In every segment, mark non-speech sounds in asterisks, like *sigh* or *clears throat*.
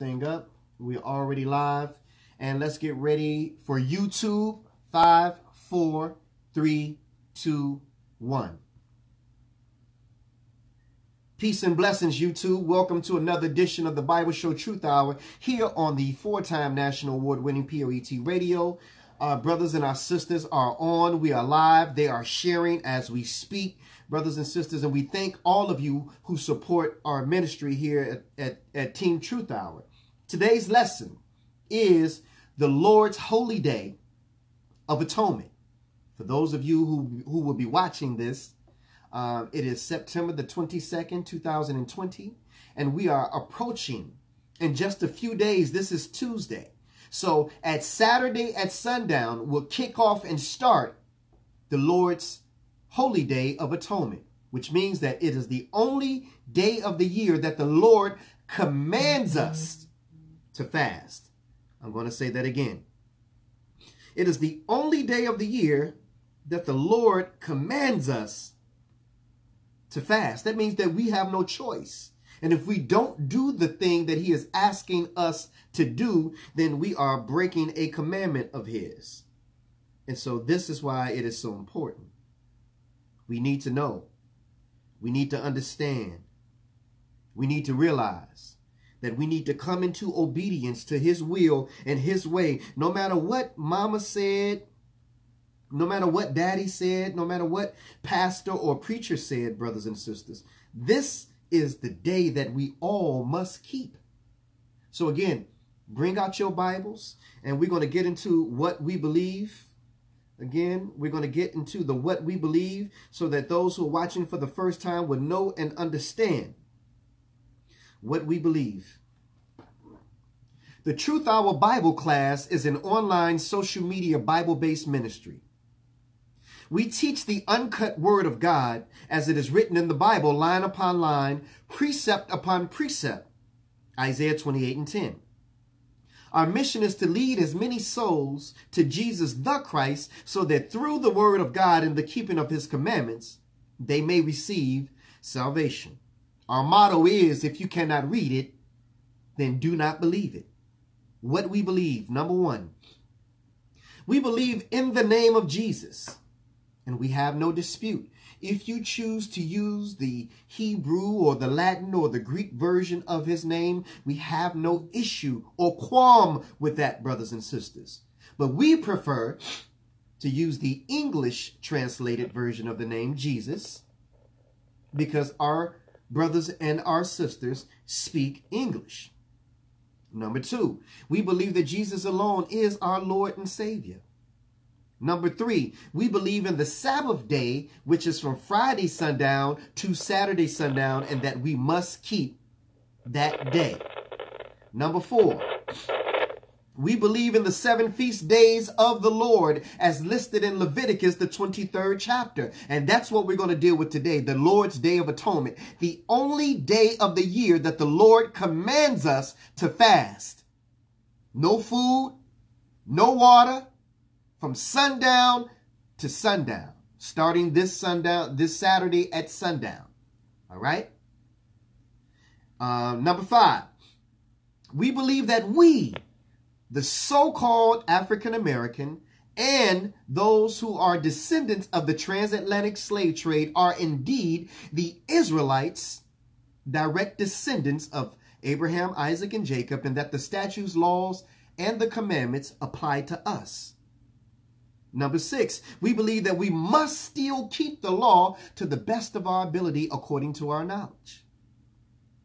thing up. We're already live. And let's get ready for YouTube. Five, four, three, two, one. Peace and blessings, YouTube. Welcome to another edition of the Bible Show Truth Hour here on the four-time national award-winning POET radio. Our brothers and our sisters are on. We are live. They are sharing as we speak, brothers and sisters. And we thank all of you who support our ministry here at, at, at Team Truth Hour. Today's lesson is the Lord's Holy Day of Atonement. For those of you who, who will be watching this, uh, it is September the 22nd, 2020, and we are approaching in just a few days. This is Tuesday. So at Saturday at sundown, we'll kick off and start the Lord's Holy Day of Atonement, which means that it is the only day of the year that the Lord commands us to fast. I'm going to say that again. It is the only day of the year that the Lord commands us to fast. That means that we have no choice. And if we don't do the thing that he is asking us to do, then we are breaking a commandment of his. And so this is why it is so important. We need to know. We need to understand. We need to realize that we need to come into obedience to his will and his way. No matter what mama said, no matter what daddy said, no matter what pastor or preacher said, brothers and sisters, this is the day that we all must keep. So again, bring out your Bibles and we're going to get into what we believe. Again, we're going to get into the what we believe so that those who are watching for the first time would know and understand what we believe. The Truth Hour Bible class is an online social media Bible-based ministry. We teach the uncut word of God as it is written in the Bible, line upon line, precept upon precept. Isaiah 28 and 10. Our mission is to lead as many souls to Jesus the Christ so that through the word of God and the keeping of his commandments, they may receive salvation. Our motto is, if you cannot read it, then do not believe it. What we believe, number one, we believe in the name of Jesus and we have no dispute. If you choose to use the Hebrew or the Latin or the Greek version of his name, we have no issue or qualm with that, brothers and sisters. But we prefer to use the English translated version of the name Jesus because our brothers and our sisters speak English. Number two, we believe that Jesus alone is our Lord and Savior. Number three, we believe in the Sabbath day, which is from Friday sundown to Saturday sundown, and that we must keep that day. Number four, we believe in the seven feast days of the Lord as listed in Leviticus, the 23rd chapter. And that's what we're going to deal with today, the Lord's Day of Atonement, the only day of the year that the Lord commands us to fast. No food, no water, from sundown to sundown, starting this sundown, this Saturday at sundown. All right. Um, number five, we believe that we, the so-called African American, and those who are descendants of the transatlantic slave trade are indeed the Israelites, direct descendants of Abraham, Isaac, and Jacob, and that the statutes, laws, and the commandments apply to us. Number six, we believe that we must still keep the law to the best of our ability according to our knowledge.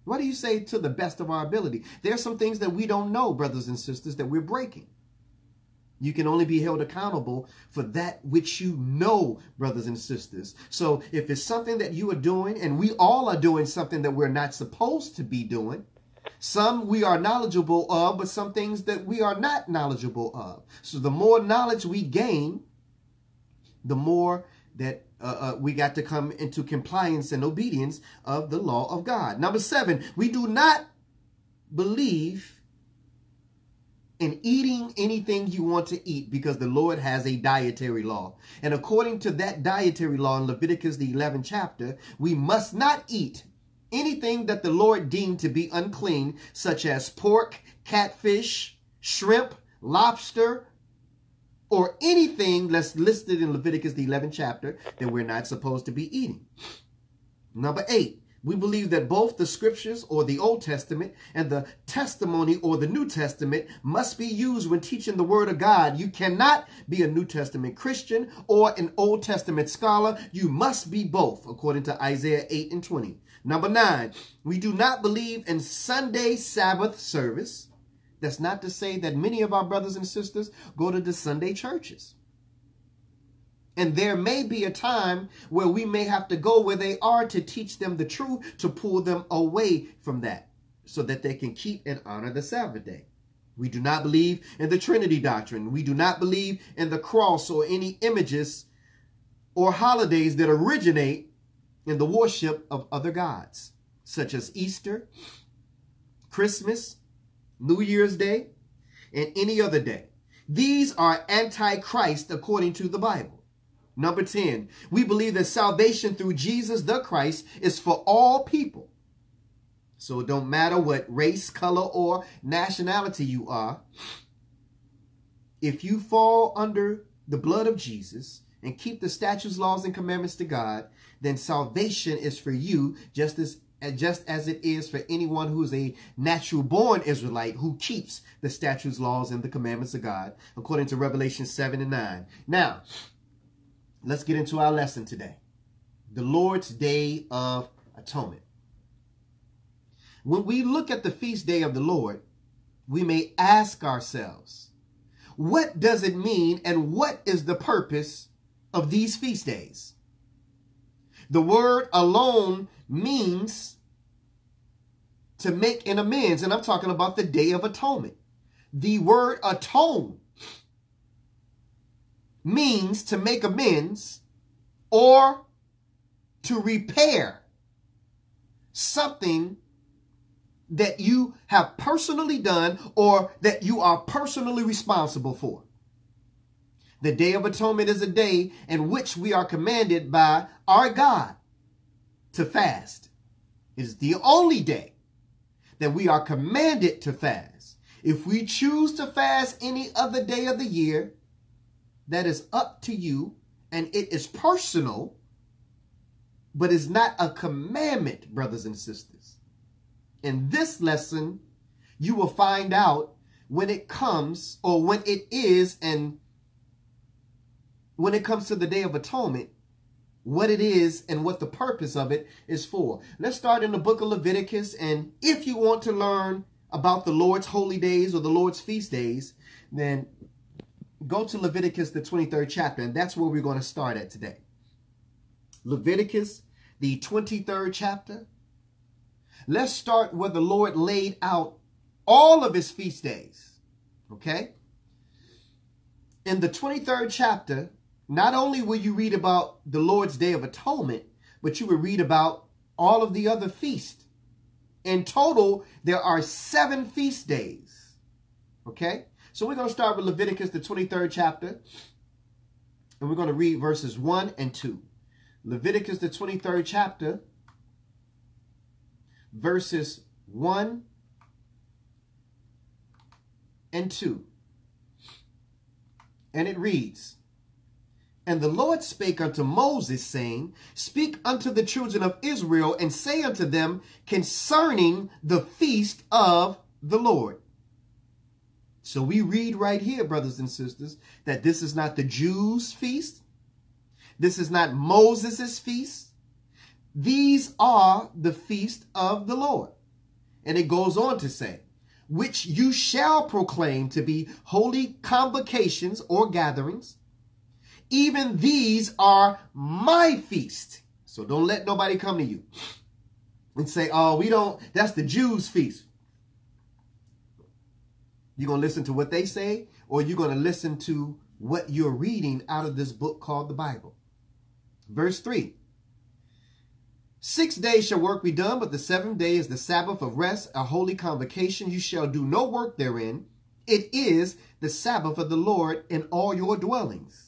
What do you say to the best of our ability? There are some things that we don't know, brothers and sisters, that we're breaking. You can only be held accountable for that which you know, brothers and sisters. So if it's something that you are doing, and we all are doing something that we're not supposed to be doing, some we are knowledgeable of, but some things that we are not knowledgeable of. So the more knowledge we gain, the more that uh, uh, we got to come into compliance and obedience of the law of God. Number seven, we do not believe in eating anything you want to eat because the Lord has a dietary law. And according to that dietary law in Leviticus, the 11th chapter, we must not eat anything that the Lord deemed to be unclean, such as pork, catfish, shrimp, lobster, or anything that's listed in Leviticus, the 11th chapter, that we're not supposed to be eating. Number eight, we believe that both the scriptures or the Old Testament and the testimony or the New Testament must be used when teaching the Word of God. You cannot be a New Testament Christian or an Old Testament scholar. You must be both, according to Isaiah 8 and 20. Number nine, we do not believe in Sunday Sabbath service. That's not to say that many of our brothers and sisters go to the Sunday churches. And there may be a time where we may have to go where they are to teach them the truth, to pull them away from that so that they can keep and honor the Sabbath day. We do not believe in the Trinity doctrine. We do not believe in the cross or any images or holidays that originate in the worship of other gods, such as Easter, Christmas, New Year's Day, and any other day. These are antichrist according to the Bible. Number 10, we believe that salvation through Jesus the Christ is for all people. So it don't matter what race, color, or nationality you are. If you fall under the blood of Jesus and keep the statutes, laws, and commandments to God, then salvation is for you just as just as it is for anyone who is a natural born Israelite who keeps the statutes, laws, and the commandments of God, according to Revelation 7 and 9. Now, let's get into our lesson today. The Lord's Day of Atonement. When we look at the feast day of the Lord, we may ask ourselves, what does it mean and what is the purpose of these feast days? The word alone means to make an amends, and I'm talking about the Day of Atonement. The word atone means to make amends or to repair something that you have personally done or that you are personally responsible for. The Day of Atonement is a day in which we are commanded by our God to fast. It is the only day that we are commanded to fast. If we choose to fast any other day of the year, that is up to you and it is personal, but is not a commandment, brothers and sisters. In this lesson, you will find out when it comes or when it is and when it comes to the Day of Atonement, what it is and what the purpose of it is for. Let's start in the book of Leviticus. And if you want to learn about the Lord's holy days or the Lord's feast days, then go to Leviticus, the 23rd chapter, and that's where we're going to start at today. Leviticus, the 23rd chapter. Let's start where the Lord laid out all of his feast days. Okay? In the 23rd chapter, not only will you read about the Lord's Day of Atonement, but you will read about all of the other feasts. In total, there are seven feast days. Okay? So we're going to start with Leviticus, the 23rd chapter, and we're going to read verses 1 and 2. Leviticus, the 23rd chapter, verses 1 and 2. And it reads, And the Lord spake unto Moses, saying, Speak unto the children of Israel, and say unto them concerning the feast of the Lord. So we read right here, brothers and sisters, that this is not the Jews' feast. This is not Moses' feast. These are the feast of the Lord. And it goes on to say, which you shall proclaim to be holy convocations or gatherings. Even these are my feast. So don't let nobody come to you and say, oh, we don't, that's the Jews' feast. You're going to listen to what they say, or you're going to listen to what you're reading out of this book called the Bible. Verse 3. Six days shall work be done, but the seventh day is the Sabbath of rest, a holy convocation. You shall do no work therein. It is the Sabbath of the Lord in all your dwellings.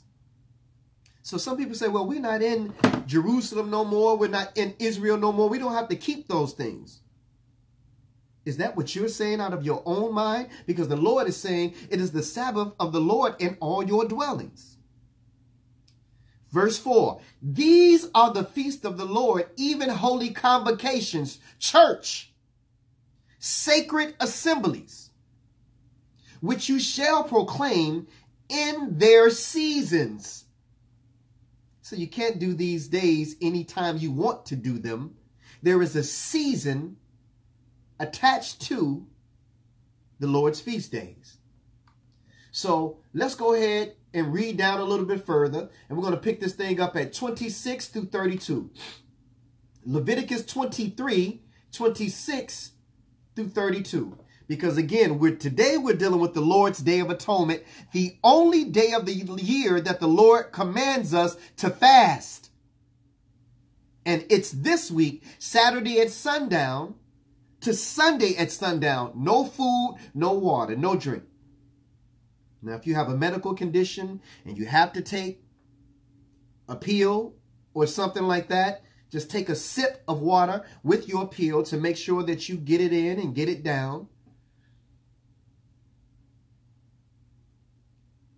So some people say, well, we're not in Jerusalem no more. We're not in Israel no more. We don't have to keep those things. Is that what you're saying out of your own mind? Because the Lord is saying it is the Sabbath of the Lord in all your dwellings. Verse 4 These are the feast of the Lord, even holy convocations, church, sacred assemblies, which you shall proclaim in their seasons. So you can't do these days anytime you want to do them. There is a season attached to the Lord's feast days. So let's go ahead and read down a little bit further. And we're going to pick this thing up at 26 through 32. Leviticus 23, 26 through 32. Because again, we're today we're dealing with the Lord's Day of Atonement, the only day of the year that the Lord commands us to fast. And it's this week, Saturday at sundown to Sunday at sundown. No food, no water, no drink. Now, if you have a medical condition and you have to take a pill or something like that, just take a sip of water with your pill to make sure that you get it in and get it down.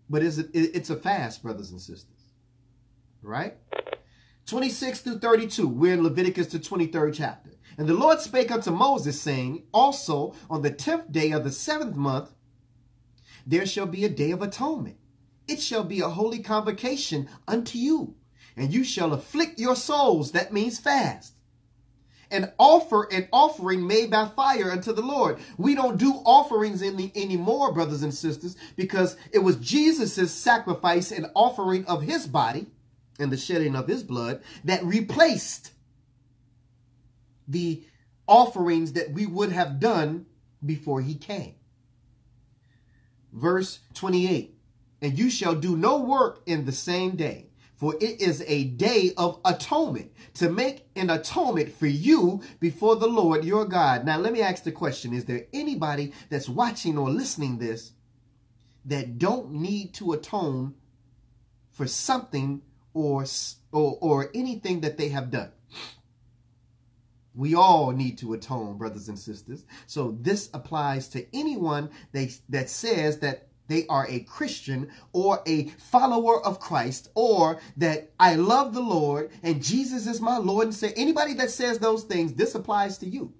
But is it, it's a fast, brothers and sisters. Right? 26 through 32. We're in Leviticus, the 23rd chapter. And the Lord spake unto Moses, saying, Also on the tenth day of the seventh month, there shall be a day of atonement. It shall be a holy convocation unto you. And you shall afflict your souls. That means fast and offer an offering made by fire unto the Lord. We don't do offerings any, anymore, brothers and sisters, because it was Jesus' sacrifice and offering of his body and the shedding of his blood that replaced the offerings that we would have done before he came. Verse 28, And you shall do no work in the same day for it is a day of atonement to make an atonement for you before the Lord your God. Now, let me ask the question. Is there anybody that's watching or listening this that don't need to atone for something or, or, or anything that they have done? We all need to atone, brothers and sisters. So this applies to anyone that, that says that they are a Christian or a follower of Christ or that I love the Lord and Jesus is my Lord and say anybody that says those things, this applies to you.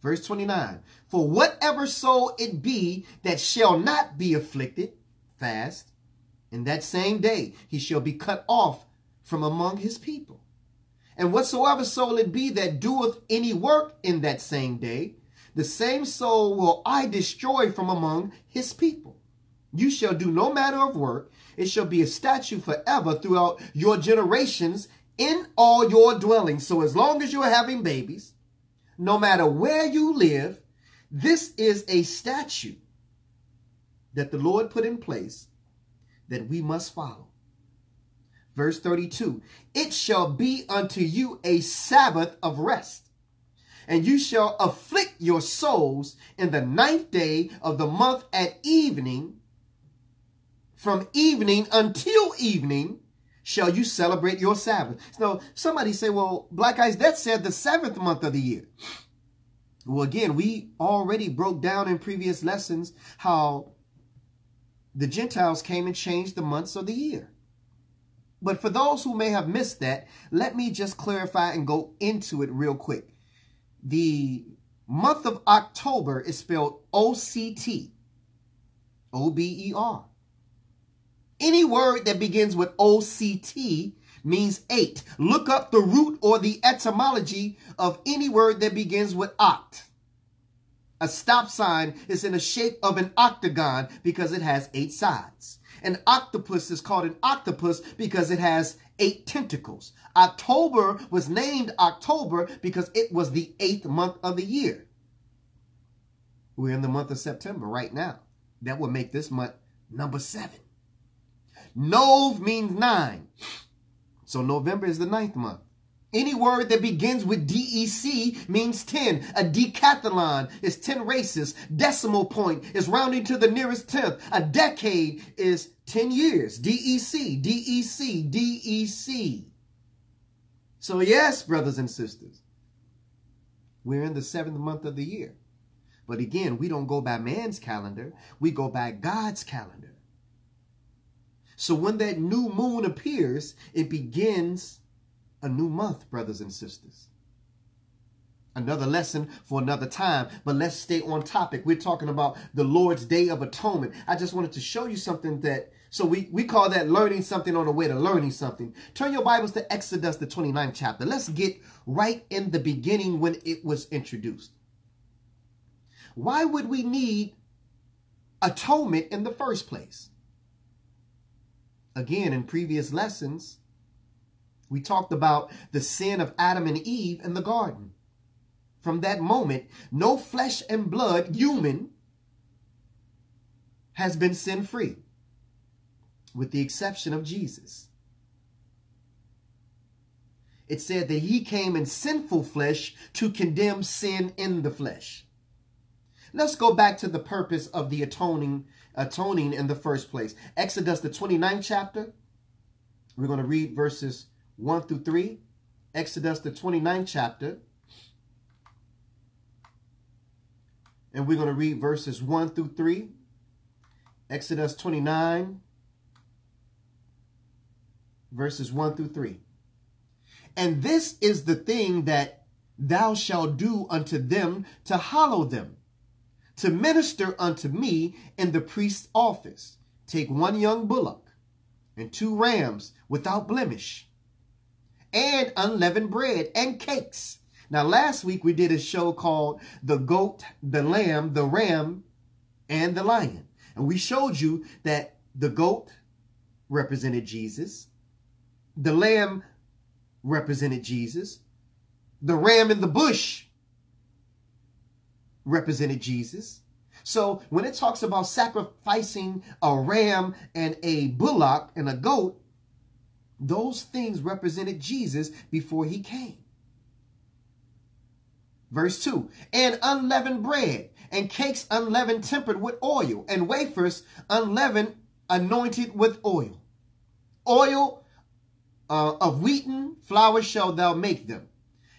Verse 29, for whatever soul it be that shall not be afflicted, fast, in that same day he shall be cut off from among his people. And whatsoever soul it be that doeth any work in that same day, the same soul will I destroy from among his people. You shall do no matter of work. It shall be a statute forever throughout your generations in all your dwellings. So as long as you're having babies, no matter where you live, this is a statute that the Lord put in place that we must follow. Verse 32, it shall be unto you a Sabbath of rest and you shall afflict your souls in the ninth day of the month at evening. From evening until evening shall you celebrate your Sabbath. So somebody say, well, Blaq Ice, that said the seventh month of the year. Well, again, we already broke down in previous lessons how the Gentiles came and changed the months of the year. But for those who may have missed that, let me just clarify and go into it real quick the month of October is spelled O-C-T, O-B-E-R. Any word that begins with O-C-T means eight. Look up the root or the etymology of any word that begins with oct. A stop sign is in the shape of an octagon because it has eight sides. An octopus is called an octopus because it has eight tentacles. October was named October because it was the eighth month of the year. We're in the month of September right now. That would make this month number seven. Nov means nine. So November is the ninth month. Any word that begins with DEC means 10. A decathlon is 10 races. Decimal point is rounding to the nearest tenth. A decade is 10 years. DEC, DEC, DEC. So yes, brothers and sisters, We're in the seventh month of the year. But again, we don't go by man's calendar. We go by God's calendar. So when that new moon appears, it begins a new month, brothers and sisters. Another lesson for another time, but let's stay on topic. We're talking about the Lord's Day of Atonement. I just wanted to show you something that, so we, we call that learning something on the way to learning something. Turn your Bibles to Exodus, the 29th chapter. Let's get right in the beginning when it was introduced. Why would we need atonement in the first place? Again, in previous lessons, we talked about the sin of Adam and Eve in the garden. From that moment, no flesh and blood human has been sin free, with the exception of Jesus. It said that he came in sinful flesh to condemn sin in the flesh. Let's go back to the purpose of the atoning, atoning in the first place. Exodus, the 29th chapter. We're going to read verses 1 through 3. Exodus, the 29th chapter. And we're going to read verses 1 through 3. Exodus 29, verses 1 through 3. And this is the thing that thou shalt do unto them to hallow them to minister unto me in the priest's office. Take one young bullock and two rams without blemish, and unleavened bread and cakes. Now, last week we did a show called The Goat, the Lamb, the Ram, and the Lion. And we showed you that the goat represented Jesus, the lamb represented Jesus, the ram in the bush represented Jesus. So when it talks about sacrificing a ram and a bullock and a goat, those things represented Jesus before he came. Verse 2, and unleavened bread, and cakes unleavened tempered with oil, and wafers unleavened anointed with oil. Oil uh, of wheaten flour shall thou make them.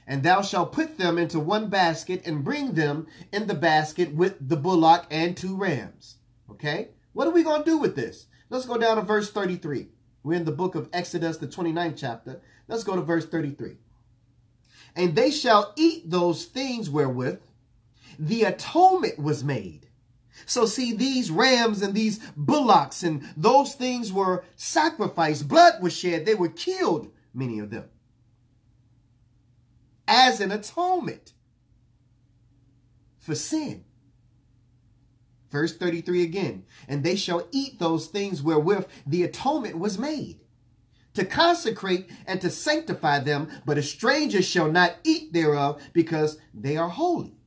And thou shalt put them into one basket and bring them in the basket with the bullock and two rams. Okay? What are we going to do with this? Let's go down to verse 33. We're in the book of Exodus, the 29th chapter. Let's go to verse 33. And they shall eat those things wherewith the atonement was made. So see, these rams and these bullocks and those things were sacrificed. Blood was shed. They were killed, many of them as an atonement for sin. Verse 33 again, and they shall eat those things wherewith the atonement was made, to consecrate and to sanctify them, but a stranger shall not eat thereof, because they are holy.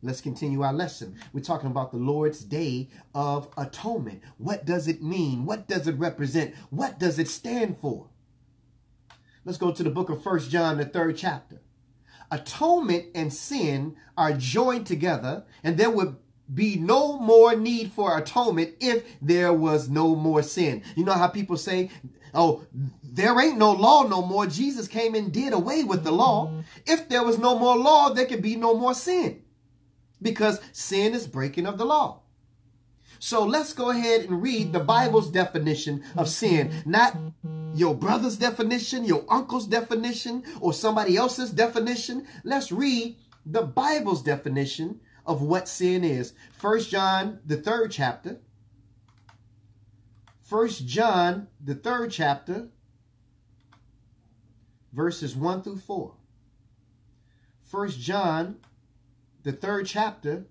Let's continue our lesson. We're talking about the Lord's Day of Atonement. What does it mean? What does it represent? What does it stand for? Let's go to the book of First John, the third chapter. Atonement and sin are joined together, and there would be no more need for atonement if there was no more sin. You know how people say, oh, there ain't no law no more. Jesus came and did away with the law. Mm-hmm. If there was no more law, there could be no more sin because sin is breaking of the law. So let's go ahead and read the Bible's definition of sin, not your brother's definition, your uncle's definition, or somebody else's definition. Let's read the Bible's definition of what sin is. First John, the third chapter. First John, the third chapter, verses 1 through 4. First John, the third chapter,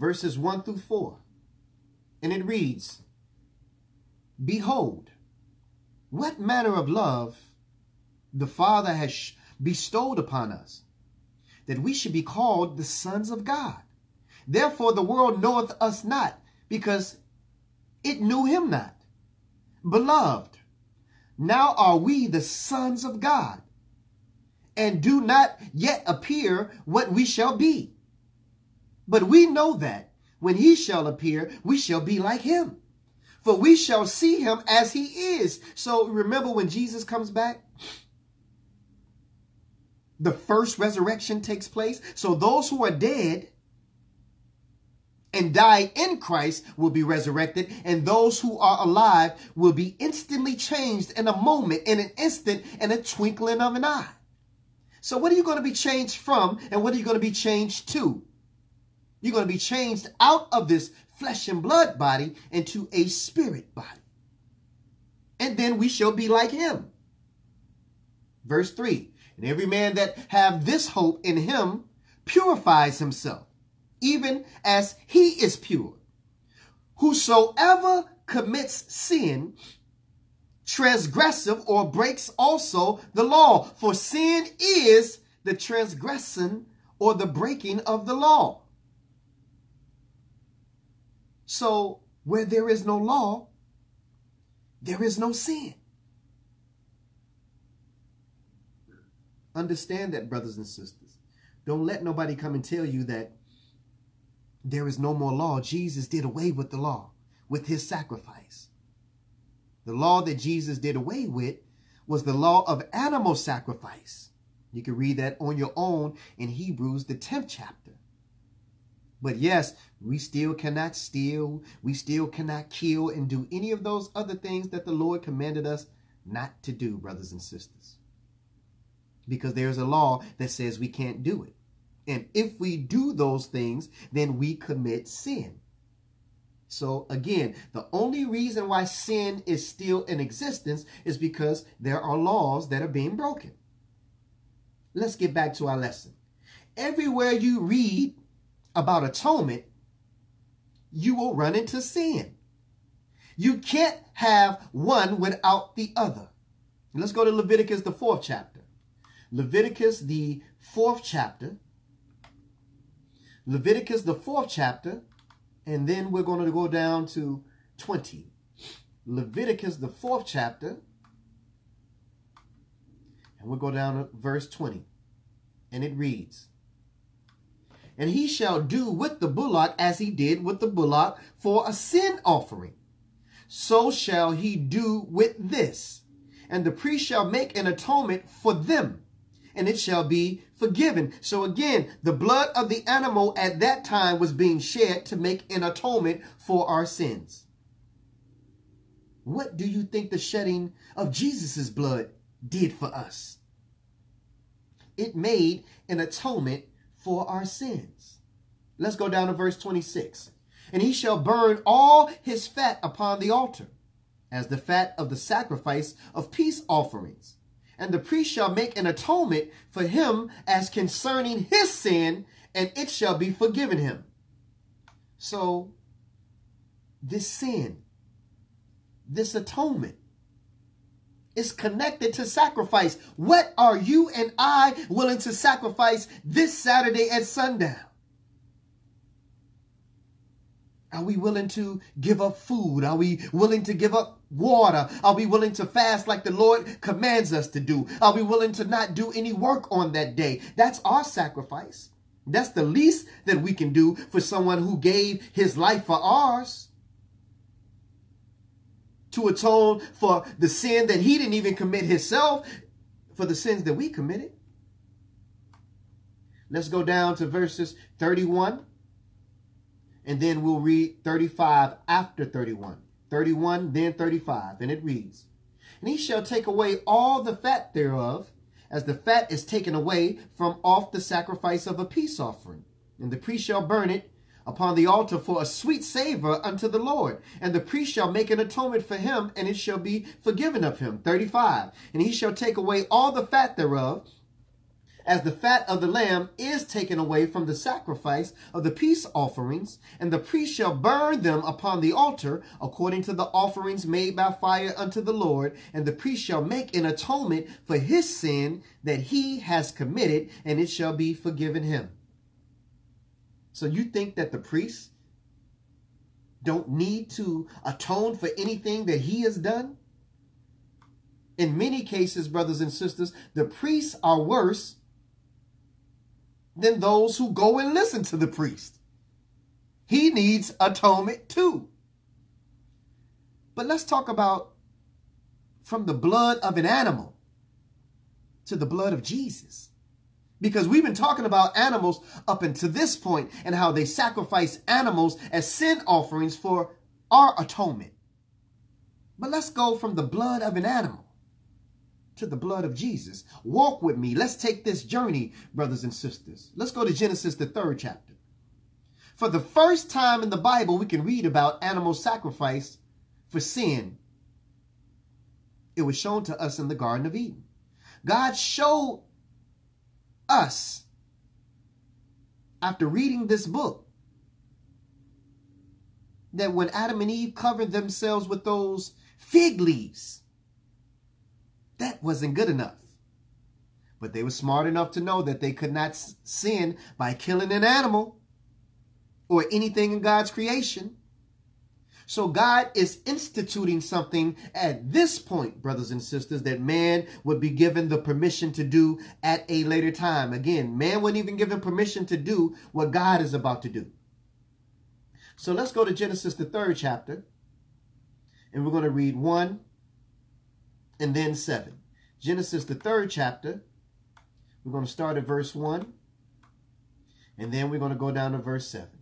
verses 1 through 4. And it reads, Behold, what manner of love the Father has bestowed upon us, that we should be called the sons of God. Therefore the world knoweth us not, because it knew him not. Beloved, now are we the sons of God, and do not yet appear what we shall be. But we know that when he shall appear, we shall be like him. For we shall see him as he is. So remember when Jesus comes back, the first resurrection takes place. So those who are dead and die in Christ will be resurrected, and those who are alive will be instantly changed in a moment, in an instant, in a twinkling of an eye. So what are you going to be changed from, and what are you going to be changed to? You're going to be changed out of this flesh and blood body into a spirit body. And then we shall be like him. Verse 3, And every man that have this hope in him purifies himself even as he is pure. Whosoever commits sin, transgressive or breaks also the law. For sin is the transgression or the breaking of the law. So where there is no law, there is no sin. Understand that, brothers and sisters. Don't let nobody come and tell you that there is no more law. Jesus did away with the law with his sacrifice. The law that Jesus did away with was the law of animal sacrifice. You can read that on your own in Hebrews, the 10th chapter. But yes, we still cannot steal. We still cannot kill and do any of those other things that the Lord commanded us not to do, brothers and sisters. Because there's a law that says we can't do it. And if we do those things, then we commit sin. So again, the only reason why sin is still in existence is because there are laws that are being broken. Let's get back to our lesson. Everywhere you read about atonement, you will run into sin. You can't have one without the other. Let's go to Leviticus, the fourth chapter. Leviticus, the fourth chapter, Leviticus, the fourth chapter, and then we're going to go down to 20. Leviticus, the fourth chapter, and we'll go down to verse 20. And it reads, And he shall do with the bullock as he did with the bullock for a sin offering. So shall he do with this. And the priest shall make an atonement for them and it shall be forgiven. So again, the blood of the animal at that time was being shed to make an atonement for our sins. What do you think the shedding of Jesus' blood did for us? It made an atonement for our sins. Let's go down to verse 26. And he shall burn all his fat upon the altar, as the fat of the sacrifice of peace offerings and the priest shall make an atonement for him as concerning his sin, and it shall be forgiven him. So, this sin, this atonement, is connected to sacrifice. What are you and I willing to sacrifice this Saturday at sundown? Are we willing to give up food? Are we willing to give up water? Are we willing to fast like the Lord commands us to do? Are we willing to not do any work on that day? That's our sacrifice. That's the least that we can do for someone who gave his life for ours. To atone for the sin that he didn't even commit himself, for the sins that we committed. Let's go down to verses 31 and then we'll read 35 after 31. 31, then 35, and it reads, And he shall take away all the fat thereof, as the fat is taken away from off the sacrifice of a peace offering. And the priest shall burn it upon the altar for a sweet savor unto the Lord. And the priest shall make an atonement for him, and it shall be forgiven of him. 35. And he shall take away all the fat thereof, as the fat of the lamb is taken away from the sacrifice of the peace offerings, and the priest shall burn them upon the altar according to the offerings made by fire unto the Lord, and the priest shall make an atonement for his sin that he has committed, and it shall be forgiven him. So you think that the priest don't need to atone for anything that he has done? In many cases, brothers and sisters, the priests are worse than those who go and listen to the priest. He needs atonement too. But let's talk about from the blood of an animal to the blood of Jesus. Because we've been talking about animals up until this point and how they sacrifice animals as sin offerings for our atonement. But let's go from the blood of an animal to the blood of Jesus. Walk with me. Let's take this journey, brothers and sisters. Let's go to Genesis, the third chapter. For the first time in the Bible, we can read about animal sacrifice for sin. It was shown to us in the Garden of Eden. God showed us after reading this book that when Adam and Eve covered themselves with those fig leaves, that wasn't good enough. But they were smart enough to know that they could not sin by killing an animal or anything in God's creation. So God is instituting something at this point, brothers and sisters, that man would be given the permission to do at a later time. Again, man wasn't even given permission to do what God is about to do. So let's go to Genesis, the third chapter, and we're going to read 1 and then 7. Genesis, the third chapter, we're going to start at verse 1, and then we're going to go down to verse 7.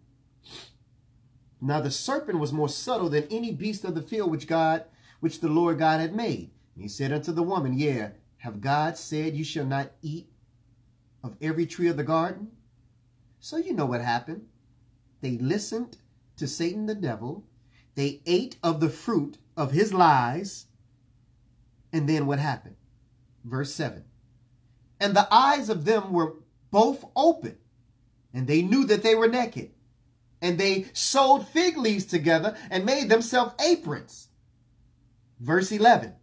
Now the serpent was more subtle than any beast of the field which God, which the Lord God had made. And he said unto the woman, Yeah, have God said you shall not eat of every tree of the garden? So you know what happened. They listened to Satan the devil. They ate of the fruit of his lies. And then what happened? Verse 7. And the eyes of them were both open, and they knew that they were naked and they sewed fig leaves together and made themselves aprons. Verse 11.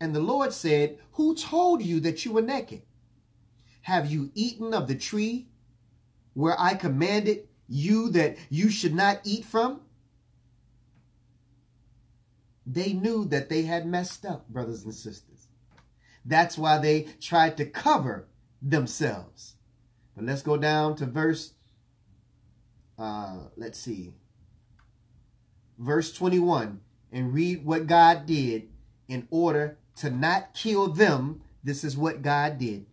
And the Lord said, Who told you that you were naked? Have you eaten of the tree where I commanded you that you should not eat from? They knew that they had messed up, brothers and sisters. That's why they tried to cover themselves. But let's go down to verse, uh, let's see, verse 21 and read what God did in order to not kill them. This is what God did.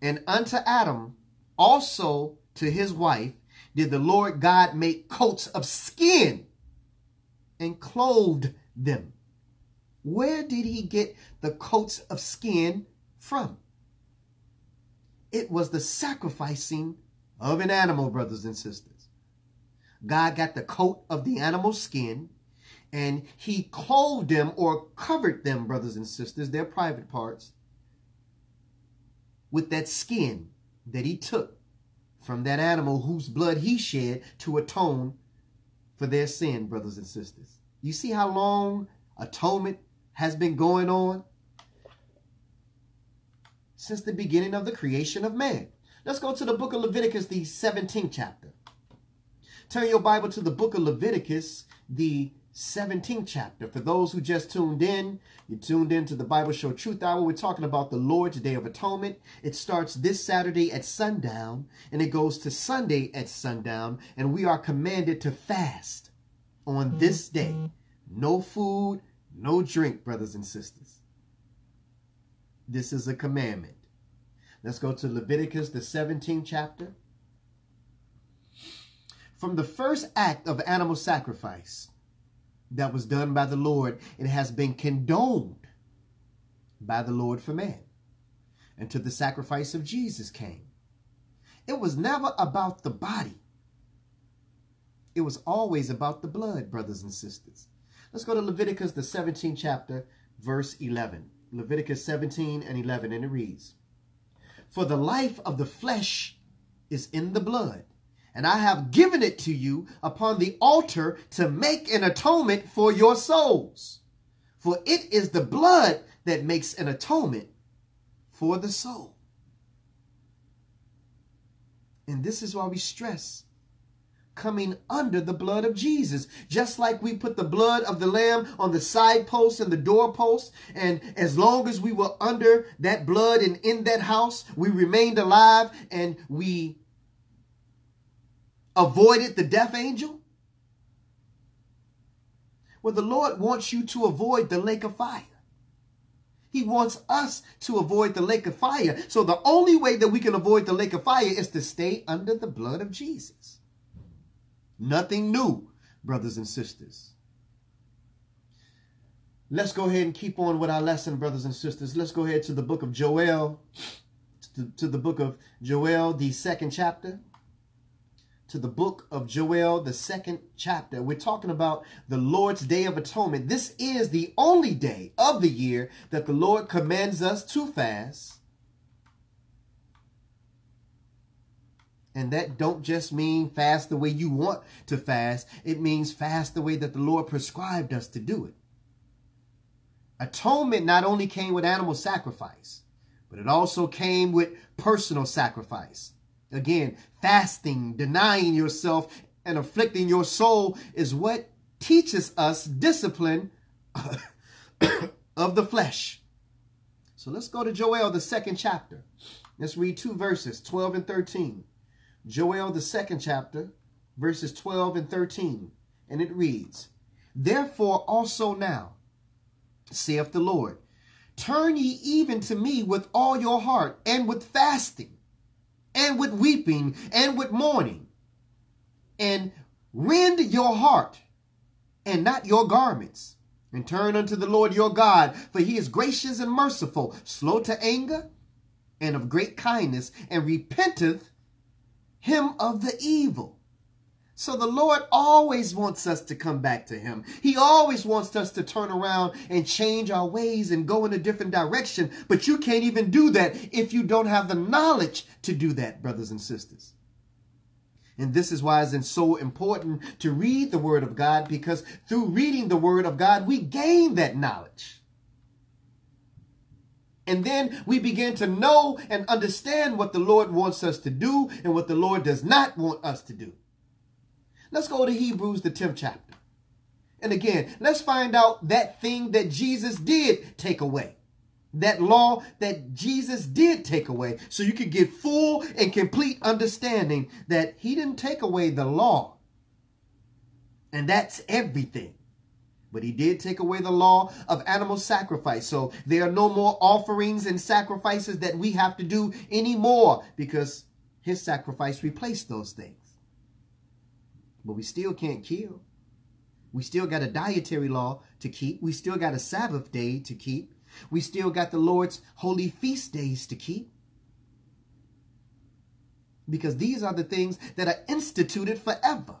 And unto Adam, also to his wife, did the Lord God make coats of skin and clothed them. Where did he get the coats of skin from? It was the sacrificing of an animal, brothers and sisters. God got the coat of the animal skin and he clothed them or covered them, brothers and sisters, their private parts, with that skin that he took from that animal whose blood he shed to atone for their sin, brothers and sisters. You see how long atonement has been going on? Since the beginning of the creation of man. Let's go to the book of Leviticus, the 17th chapter. Turn your Bible to the book of Leviticus, the 17th chapter. For those who just tuned in, you tuned in to the Bible Show Truth Hour. We're talking about the Lord's Day of Atonement. It starts this Saturday at sundown, and it goes to Sunday at sundown, and we are commanded to fast on this day. No food, no drink, brothers and sisters. This is a commandment. Let's go to Leviticus, the 17th chapter. From the first act of animal sacrifice that was done by the Lord, it has been condoned by the Lord for man until the sacrifice of Jesus came. It was never about the body. It was always about the blood, brothers and sisters. Let's go to Leviticus, the 17th chapter, verse 11. Leviticus 17 and 11, and it reads, For the life of the flesh is in the blood, and I have given it to you upon the altar to make an atonement for your souls. For it is the blood that makes an atonement for the soul. And this is why we stress coming under the blood of Jesus. Just like we put the blood of the lamb on the side posts and the doorposts. And as long as we were under that blood and in that house, we remained alive and we avoided the death angel. Well, the Lord wants you to avoid the lake of fire. He wants us to avoid the lake of fire. So the only way that we can avoid the lake of fire is to stay under the blood of Jesus. Nothing new, brothers and sisters. Let's go ahead and keep on with our lesson, brothers and sisters. Let's go ahead to the book of Joel, to, to the book of Joel, the second chapter to the book of Joel, the second chapter. We're talking about the Lord's Day of Atonement. This is the only day of the year that the Lord commands us to fast. And that don't just mean fast the way you want to fast. It means fast the way that the Lord prescribed us to do it. Atonement not only came with animal sacrifice, but it also came with personal sacrifice. Again, fasting, denying yourself, and afflicting your soul is what teaches us discipline *coughs* of the flesh. So let's go to Joel, the second chapter. Let's read two verses, 12 and 13. Joel, the second chapter, verses 12 and 13. And it reads, Therefore also now, saith the Lord, turn ye even to me with all your heart and with fasting and with weeping and with mourning, and rend your heart and not your garments, and turn unto the Lord your God, for he is gracious and merciful, slow to anger, and of great kindness, and repenteth him of the evil. So the Lord always wants us to come back to him. He always wants us to turn around and change our ways and go in a different direction. But you can't even do that if you don't have the knowledge to do that, brothers and sisters. And this is why it's so important to read the Word of God because through reading the Word of God, we gain that knowledge. And then we begin to know and understand what the Lord wants us to do and what the Lord does not want us to do. Let's go to Hebrews, the 10th chapter. And again, let's find out that thing that Jesus did take away. That law that Jesus did take away. So you can get full and complete understanding that he didn't take away the law. And that's everything. But he did take away the law of animal sacrifice. So there are no more offerings and sacrifices that we have to do anymore because his sacrifice replaced those things. But we still can't kill. We still got a dietary law to keep. We still got a Sabbath day to keep. We still got the Lord's holy feast days to keep. Because these are the things that are instituted forever.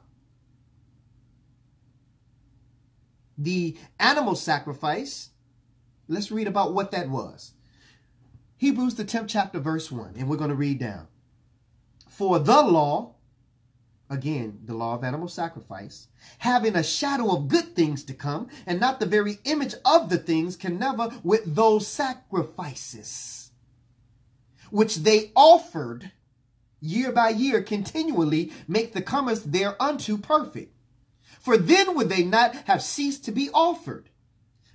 The animal sacrifice, let's read about what that was. Hebrews, the 10th chapter, verse 1, and we're going to read down. For the law again, the law of animal sacrifice, having a shadow of good things to come, and not the very image of the things, can never, with those sacrifices, which they offered year by year continually, make the comers thereunto perfect. For then would they not have ceased to be offered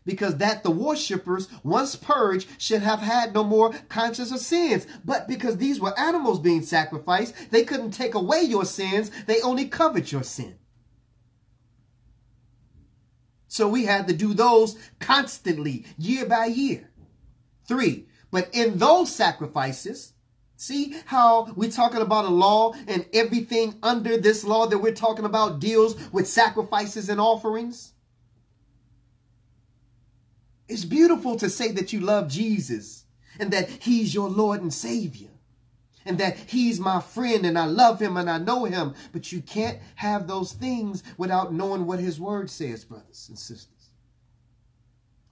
because that the worshippers, once purged, should have had no more conscience of sins. But because these were animals being sacrificed, they couldn't take away your sins. They only covered your sin. So we had to do those constantly, year by year. Three, but in those sacrifices, See how we're talking about a law and everything under this law that we're talking about deals with sacrifices and offerings? It's beautiful to say that you love Jesus and that he's your Lord and Savior and that he's my friend and I love him and I know him. But you can't have those things without knowing what his word says, brothers and sisters.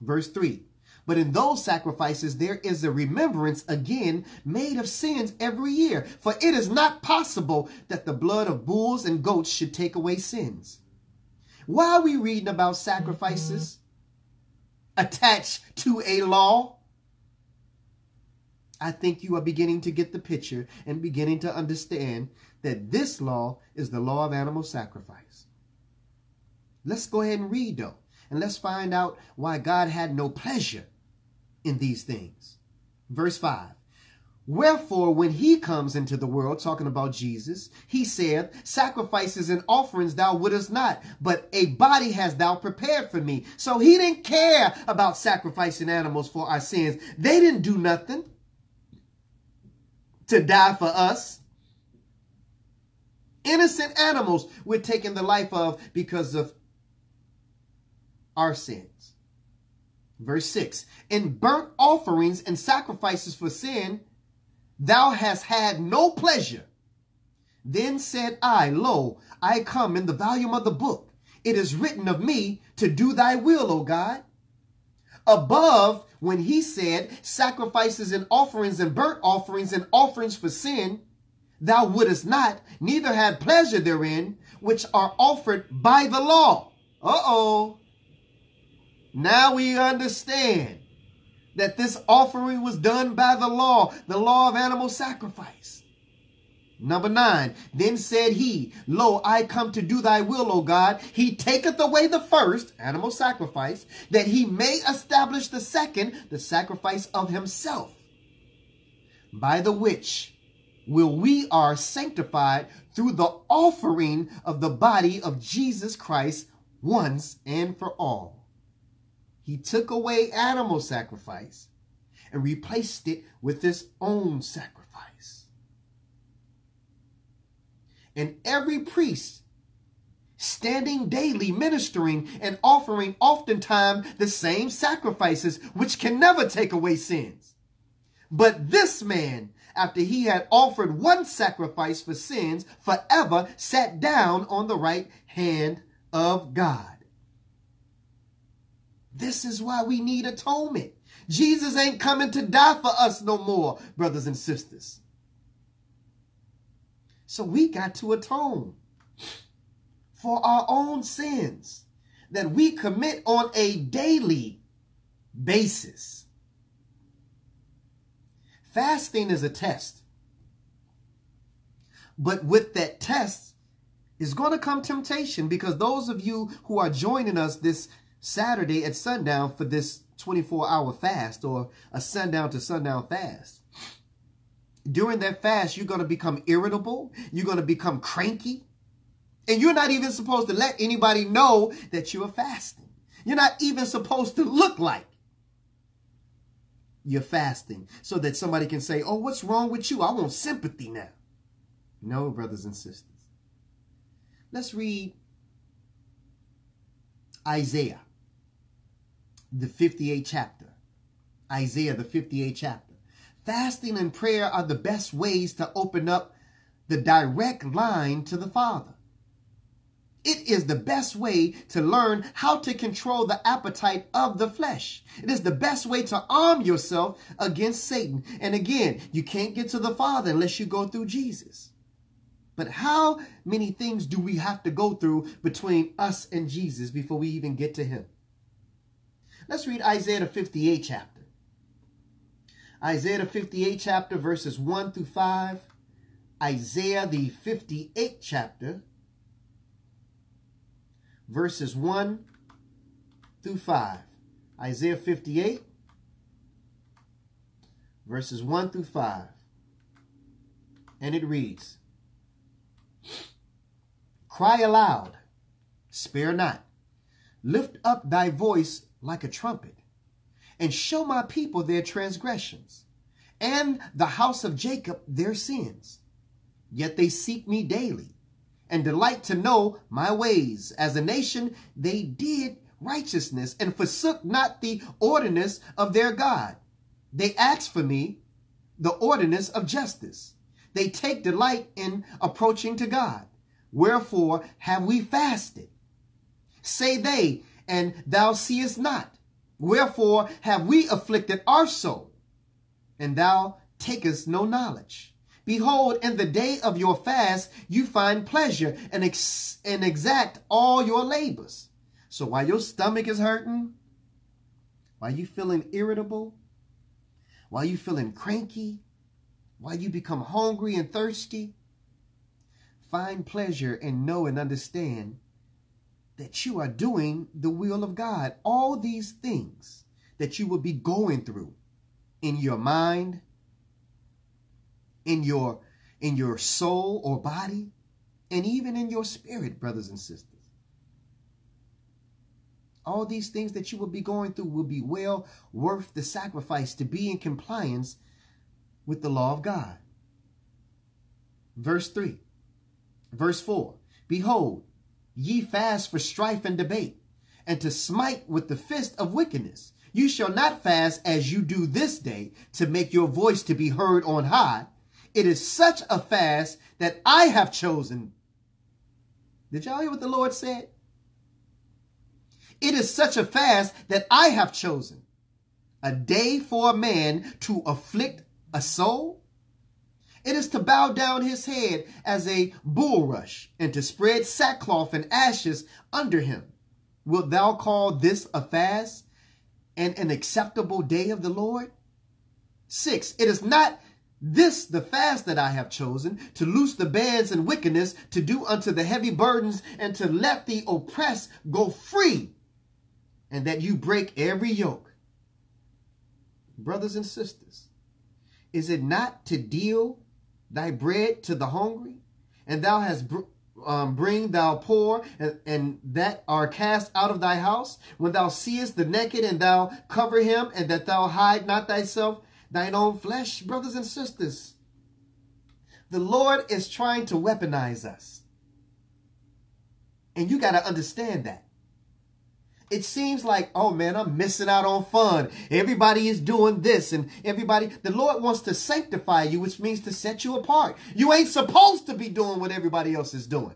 Verse 3. But in those sacrifices, there is a remembrance again made of sins every year. For it is not possible that the blood of bulls and goats should take away sins. Why are we reading about sacrifices? attached to a law, I think you are beginning to get the picture and beginning to understand that this law is the law of animal sacrifice. Let's go ahead and read though, and let's find out why God had no pleasure in these things. Verse 5 Wherefore, when he comes into the world, talking about Jesus, he saith, Sacrifices and offerings thou wouldest not, but a body hast thou prepared for me. So he didn't care about sacrificing animals for our sins. They didn't do nothing to die for us. Innocent animals we're taking the life of because of our sins. Verse 6 In burnt offerings and sacrifices for sin, Thou hast had no pleasure. Then said I, Lo, I come in the volume of the book. It is written of me to do thy will, O God. Above, when he said, Sacrifices and offerings and burnt offerings and offerings for sin, thou wouldest not, neither had pleasure therein, which are offered by the law. Uh-oh. Now we understand that this offering was done by the law, the law of animal sacrifice. Number nine, then said he, Lo, I come to do thy will, O God. He taketh away the first, animal sacrifice, that he may establish the second, the sacrifice of himself, by the which will we are sanctified through the offering of the body of Jesus Christ once and for all. He took away animal sacrifice and replaced it with his own sacrifice. And every priest standing daily ministering and offering oftentimes the same sacrifices which can never take away sins. But this man, after he had offered one sacrifice for sins forever, sat down on the right hand of God. This is why we need atonement. Jesus ain't coming to die for us no more, brothers and sisters. So we got to atone for our own sins that we commit on a daily basis. Fasting is a test. But with that test is going to come temptation because those of you who are joining us this Saturday at sundown for this 24 hour fast or a sundown to sundown fast. During that fast, you're going to become irritable. You're going to become cranky. And you're not even supposed to let anybody know that you are fasting. You're not even supposed to look like you're fasting so that somebody can say, oh, what's wrong with you? I want sympathy now. No, brothers and sisters. Let's read Isaiah the 58th chapter. Isaiah, the 58th chapter. Fasting and prayer are the best ways to open up the direct line to the Father. It is the best way to learn how to control the appetite of the flesh. It is the best way to arm yourself against Satan. And again, you can't get to the Father unless you go through Jesus. But how many things do we have to go through between us and Jesus before we even get to him? Let's read Isaiah the 58 chapter. Isaiah the 58 chapter, verses 1 through 5. Isaiah the 58 chapter, verses 1 through 5. Isaiah 58, verses 1 through 5. And it reads, Cry aloud, spare not. Lift up thy voice like a trumpet, and show my people their transgressions, and the house of Jacob their sins. Yet they seek me daily, and delight to know my ways. As a nation, they did righteousness, and forsook not the ordinance of their God. They ask for me, the ordinance of justice. They take delight in approaching to God. Wherefore have we fasted? Say they, and thou seest not. Wherefore have we afflicted our soul, and thou takest no knowledge. Behold, in the day of your fast, you find pleasure and, ex and exact all your labors. So while your stomach is hurting, while you feeling irritable, while you feeling cranky, while you become hungry and thirsty, find pleasure and know and understand that you are doing the will of God. All these things that you will be going through in your mind, in your in your soul or body, and even in your spirit, brothers and sisters. All these things that you will be going through will be well worth the sacrifice to be in compliance with the law of God. Verse 3. Verse 4. Behold, ye fast for strife and debate, and to smite with the fist of wickedness. You shall not fast as you do this day to make your voice to be heard on high. It is such a fast that I have chosen. Did y'all hear what the Lord said? It is such a fast that I have chosen. A day for a man to afflict a soul. It is to bow down his head as a bulrush and to spread sackcloth and ashes under him. Wilt thou call this a fast and an acceptable day of the Lord? Six, it is not this the fast that I have chosen, to loose the bands and wickedness, to do unto the heavy burdens, and to let the oppressed go free, and that you break every yoke. Brothers and sisters, is it not to deal thy bread to the hungry, and thou hast br um, bring thou poor, and, and that are cast out of thy house? When thou seest the naked, and thou cover him, and that thou hide not thyself thine own flesh, brothers and sisters. The Lord is trying to weaponize us. And you got to understand that. It seems like, oh man, I'm missing out on fun. Everybody is doing this and everybody, the Lord wants to sanctify you, which means to set you apart. You ain't supposed to be doing what everybody else is doing.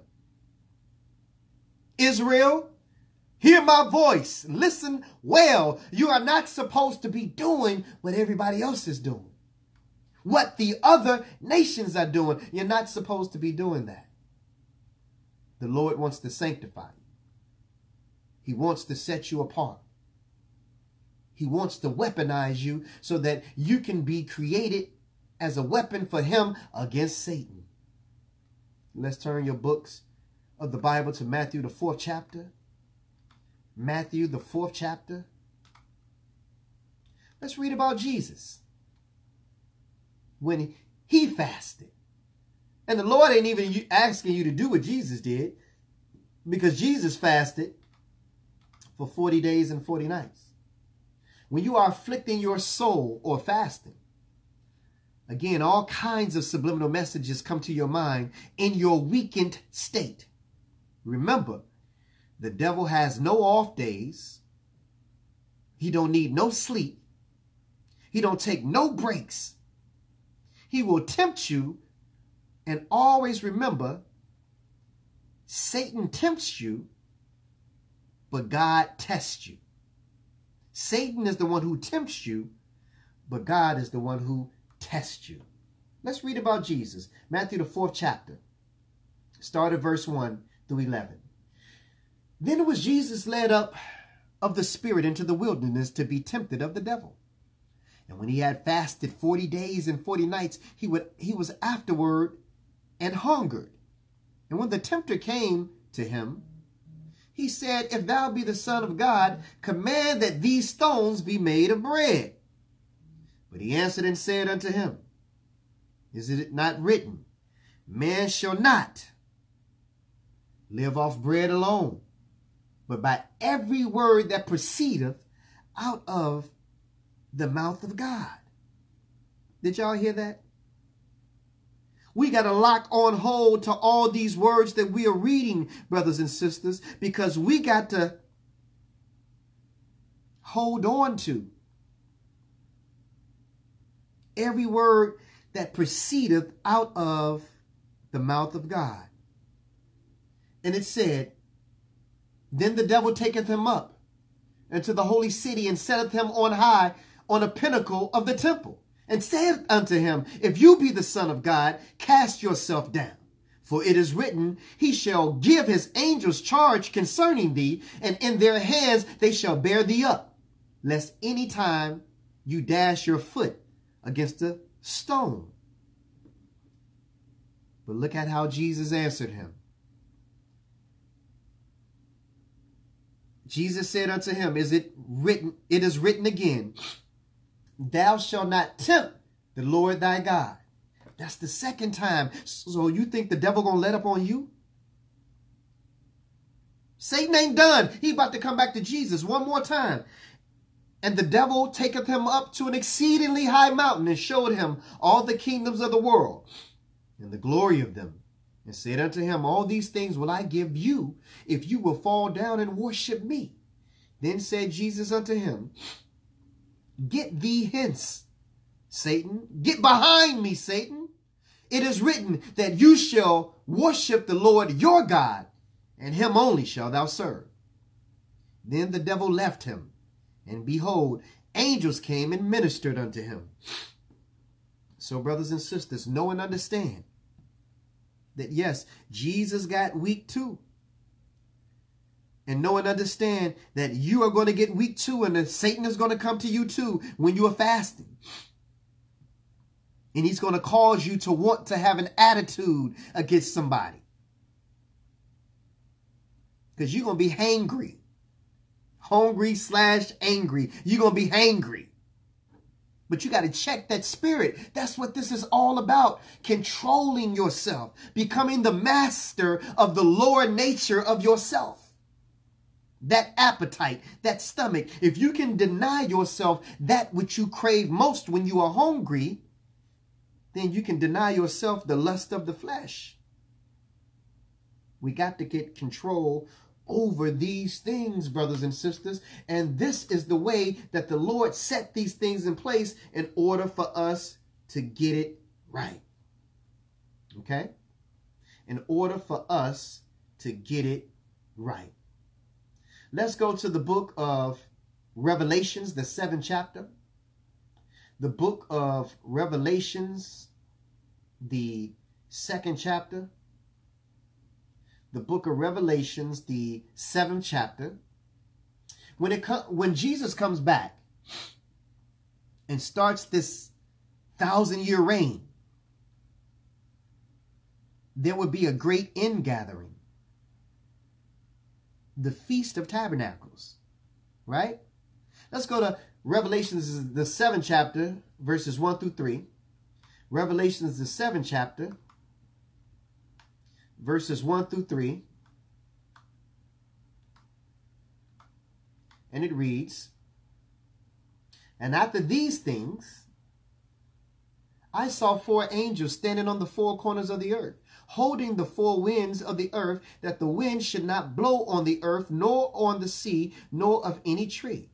Israel, Hear my voice. Listen well. You are not supposed to be doing what everybody else is doing. What the other nations are doing. You're not supposed to be doing that. The Lord wants to sanctify you. He wants to set you apart. He wants to weaponize you so that you can be created as a weapon for him against Satan. Let's turn your books of the Bible to Matthew, the fourth chapter. Matthew, the fourth chapter. Let's read about Jesus. When he fasted. And the Lord ain't even asking you to do what Jesus did because Jesus fasted for 40 days and 40 nights. When you are afflicting your soul or fasting, again, all kinds of subliminal messages come to your mind in your weakened state. Remember, the devil has no off days. He don't need no sleep. He don't take no breaks. He will tempt you and always remember Satan tempts you, but God tests you. Satan is the one who tempts you, but God is the one who tests you. Let's read about Jesus. Matthew, the fourth chapter. Start at verse 1 through 11. Then it was Jesus led up of the Spirit into the wilderness to be tempted of the devil. And when he had fasted 40 days and 40 nights, he, would, he was afterward and hungered. And when the tempter came to him, he said, If thou be the Son of God, command that these stones be made of bread. But he answered and said unto him, Is it not written, Man shall not live off bread alone, but by every word that proceedeth out of the mouth of God. Did y'all hear that? We got to lock on hold to all these words that we are reading, brothers and sisters, because we got to hold on to every word that proceedeth out of the mouth of God. And it said, then the devil taketh him up into the holy city and setteth him on high on a pinnacle of the temple and saith unto him, If you be the Son of God, cast yourself down. For it is written, He shall give his angels charge concerning thee, and in their hands they shall bear thee up, lest any time you dash your foot against a stone. But look at how Jesus answered him. Jesus said unto him, Is it written, it is written again, Thou shalt not tempt the Lord thy God. That's the second time. So you think the devil gonna let up on you? Satan ain't done. He about to come back to Jesus one more time. And the devil taketh him up to an exceedingly high mountain and showed him all the kingdoms of the world and the glory of them. And said unto him, All these things will I give you if you will fall down and worship me. Then said Jesus unto him, Get thee hence, Satan. Get behind me, Satan. It is written that you shall worship the Lord your God, and him only shall thou serve. Then the devil left him, and behold, angels came and ministered unto him. So, brothers and sisters, know and understand that yes, Jesus got weak too. And know and understand that you are going to get weak too, and that Satan is going to come to you too when you are fasting. And he's going to cause you to want to have an attitude against somebody. Because you're going to be hangry. Hungry slash angry. You're going to be hangry. But you got to check that spirit. That's what this is all about. Controlling yourself. Becoming the master of the lower nature of yourself. That appetite, that stomach. If you can deny yourself that which you crave most when you are hungry, then you can deny yourself the lust of the flesh. We got to get control over these things, brothers and sisters. And this is the way that the Lord set these things in place in order for us to get it right. Okay? In order for us to get it right. Let's go to the book of Revelations, the seventh chapter the book of Revelations, the second chapter, the book of Revelations, the seventh chapter. When it when Jesus comes back and starts this thousand year reign, there would be a great ingathering. The Feast of Tabernacles, right? Let's go to Revelations the seventh chapter, verses 1 through 3. Revelations the seventh chapter, verses 1 through 3. And it reads, And after these things, I saw four angels standing on the four corners of the earth, holding the four winds of the earth, that the wind should not blow on the earth, nor on the sea, nor of any tree.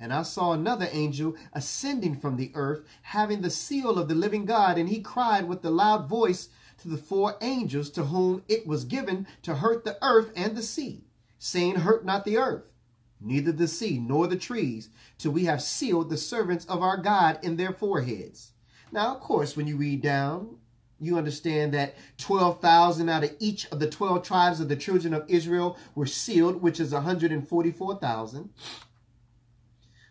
And I saw another angel ascending from the earth, having the seal of the living God, and he cried with a loud voice to the four angels to whom it was given to hurt the earth and the sea, saying, Hurt not the earth, neither the sea, nor the trees, till we have sealed the servants of our God in their foreheads. Now, of course, when you read down, you understand that 12,000 out of each of the 12 tribes of the children of Israel were sealed, which is 144,000.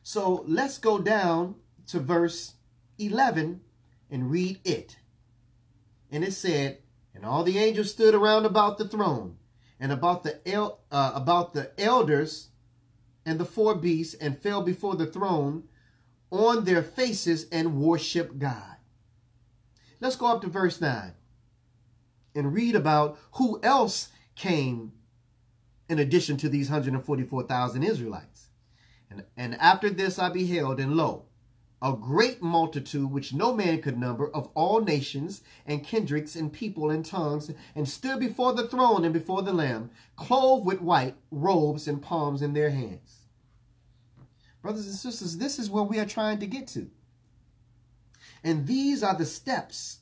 So let's go down to verse 11 and read it. And it said, And all the angels stood around about the throne and about the el uh, about the elders and the four beasts and fell before the throne on their faces and worship God. Let's go up to verse 9 and read about who else came in addition to these 144,000 Israelites. And, and after this I beheld, and lo, a great multitude which no man could number of all nations and kindreds and people and tongues, and stood before the throne and before the Lamb, clothed with white robes and palms in their hands. Brothers and sisters, this is where we are trying to get to. And these are the steps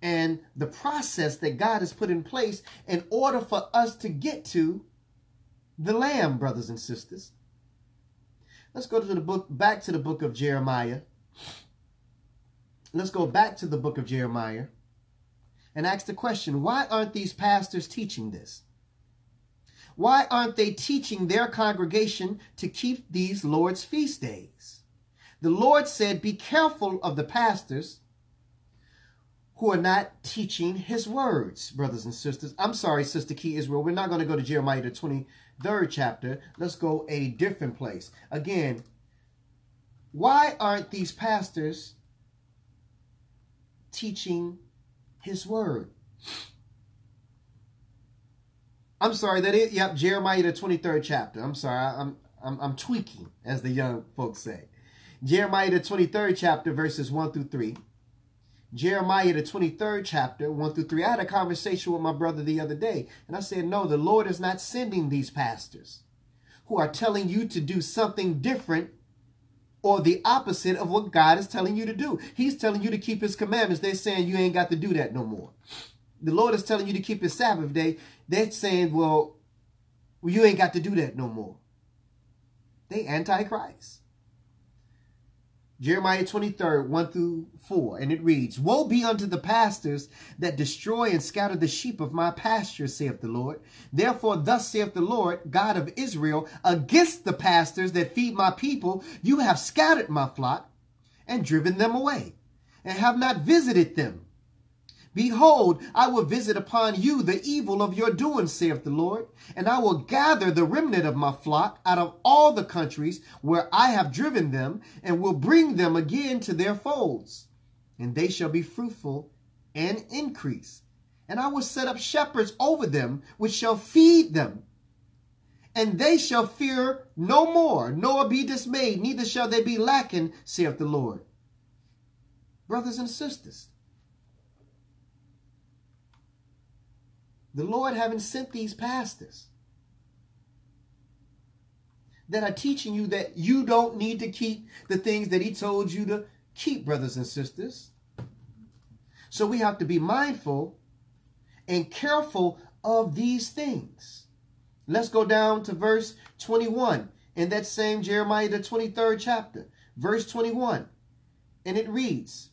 and the process that God has put in place in order for us to get to the Lamb, brothers and sisters. Let's go to the book, back to the book of Jeremiah. Let's go back to the book of Jeremiah and ask the question, why aren't these pastors teaching this? Why aren't they teaching their congregation to keep these Lord's feast days? The Lord said, be careful of the pastors who are not teaching his words, brothers and sisters. I'm sorry, Sister Key Israel. We're not going to go to Jeremiah the 23rd chapter. Let's go a different place. Again, why aren't these pastors teaching his word. I'm sorry, that is, yep, Jeremiah, the 23rd chapter. I'm sorry, I'm, I'm, I'm tweaking, as the young folks say. Jeremiah, the 23rd chapter, verses 1 through 3. Jeremiah, the 23rd chapter, 1 through 3. I had a conversation with my brother the other day, and I said, no, the Lord is not sending these pastors who are telling you to do something different or the opposite of what God is telling you to do. He's telling you to keep his commandments. They're saying you ain't got to do that no more. The Lord is telling you to keep his Sabbath day. They're saying, well, you ain't got to do that no more. They antichrist. Jeremiah 23, 1 through 4, and it reads, Woe be unto the pastors that destroy and scatter the sheep of my pasture, saith the Lord. Therefore, thus saith the Lord, God of Israel, against the pastors that feed my people, you have scattered my flock and driven them away, and have not visited them. Behold, I will visit upon you the evil of your doing, saith the Lord, and I will gather the remnant of my flock out of all the countries where I have driven them, and will bring them again to their folds. And they shall be fruitful and increase. And I will set up shepherds over them, which shall feed them. And they shall fear no more, nor be dismayed, neither shall they be lacking, saith the Lord. Brothers and sisters, The Lord haven't sent these pastors that are teaching you that you don't need to keep the things that he told you to keep, brothers and sisters. So we have to be mindful and careful of these things. Let's go down to verse 21 in that same Jeremiah, the 23rd chapter, verse 21. And it reads,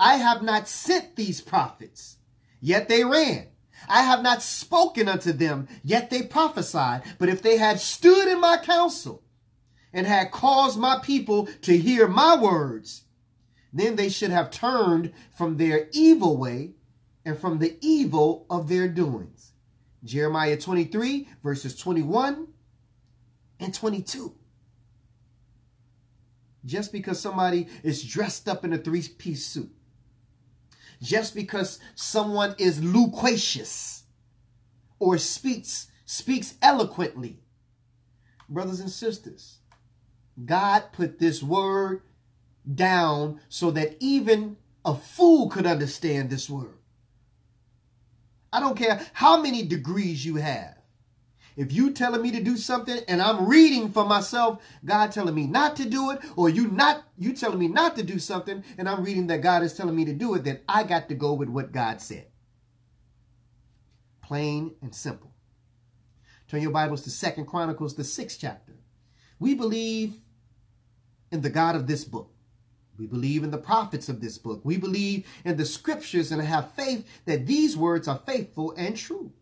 I have not sent these prophets, yet they ran. I have not spoken unto them, yet they prophesied. But if they had stood in my counsel and had caused my people to hear my words, then they should have turned from their evil way and from the evil of their doings. Jeremiah 23, verses 21 and 22. Just because somebody is dressed up in a three-piece suit just because someone is loquacious or speaks speaks eloquently. Brothers and sisters, God put this word down so that even a fool could understand this word. I don't care how many degrees you have. If you telling me to do something and I'm reading for myself, God telling me not to do it, or you not you telling me not to do something and I'm reading that God is telling me to do it, then I got to go with what God said. Plain and simple. Turn your Bibles to Second Chronicles, the sixth chapter. We believe in the God of this book. We believe in the prophets of this book. We believe in the scriptures and have faith that these words are faithful and true.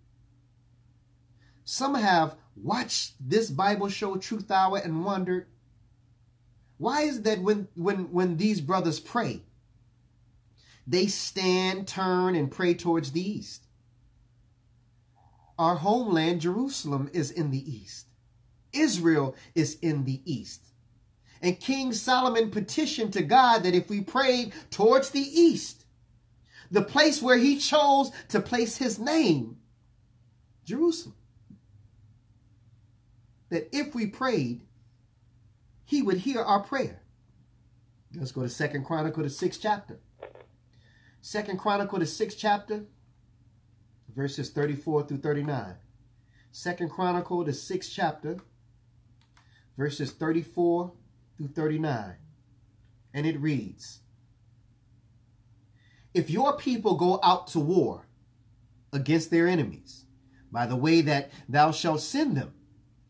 Some have watched this Bible show Truth Hour and wondered, why is that when, when, when these brothers pray, they stand, turn, and pray towards the east? Our homeland, Jerusalem, is in the east. Israel is in the east. And King Solomon petitioned to God that if we prayed towards the east, the place where he chose to place his name, Jerusalem, that if we prayed, he would hear our prayer. Let's go to Second Chronicle, the sixth chapter. Second Chronicle, the sixth chapter, verses 34 through 39. Second Chronicle, the sixth chapter, verses 34 through 39. And it reads, If your people go out to war against their enemies, by the way that thou shalt send them,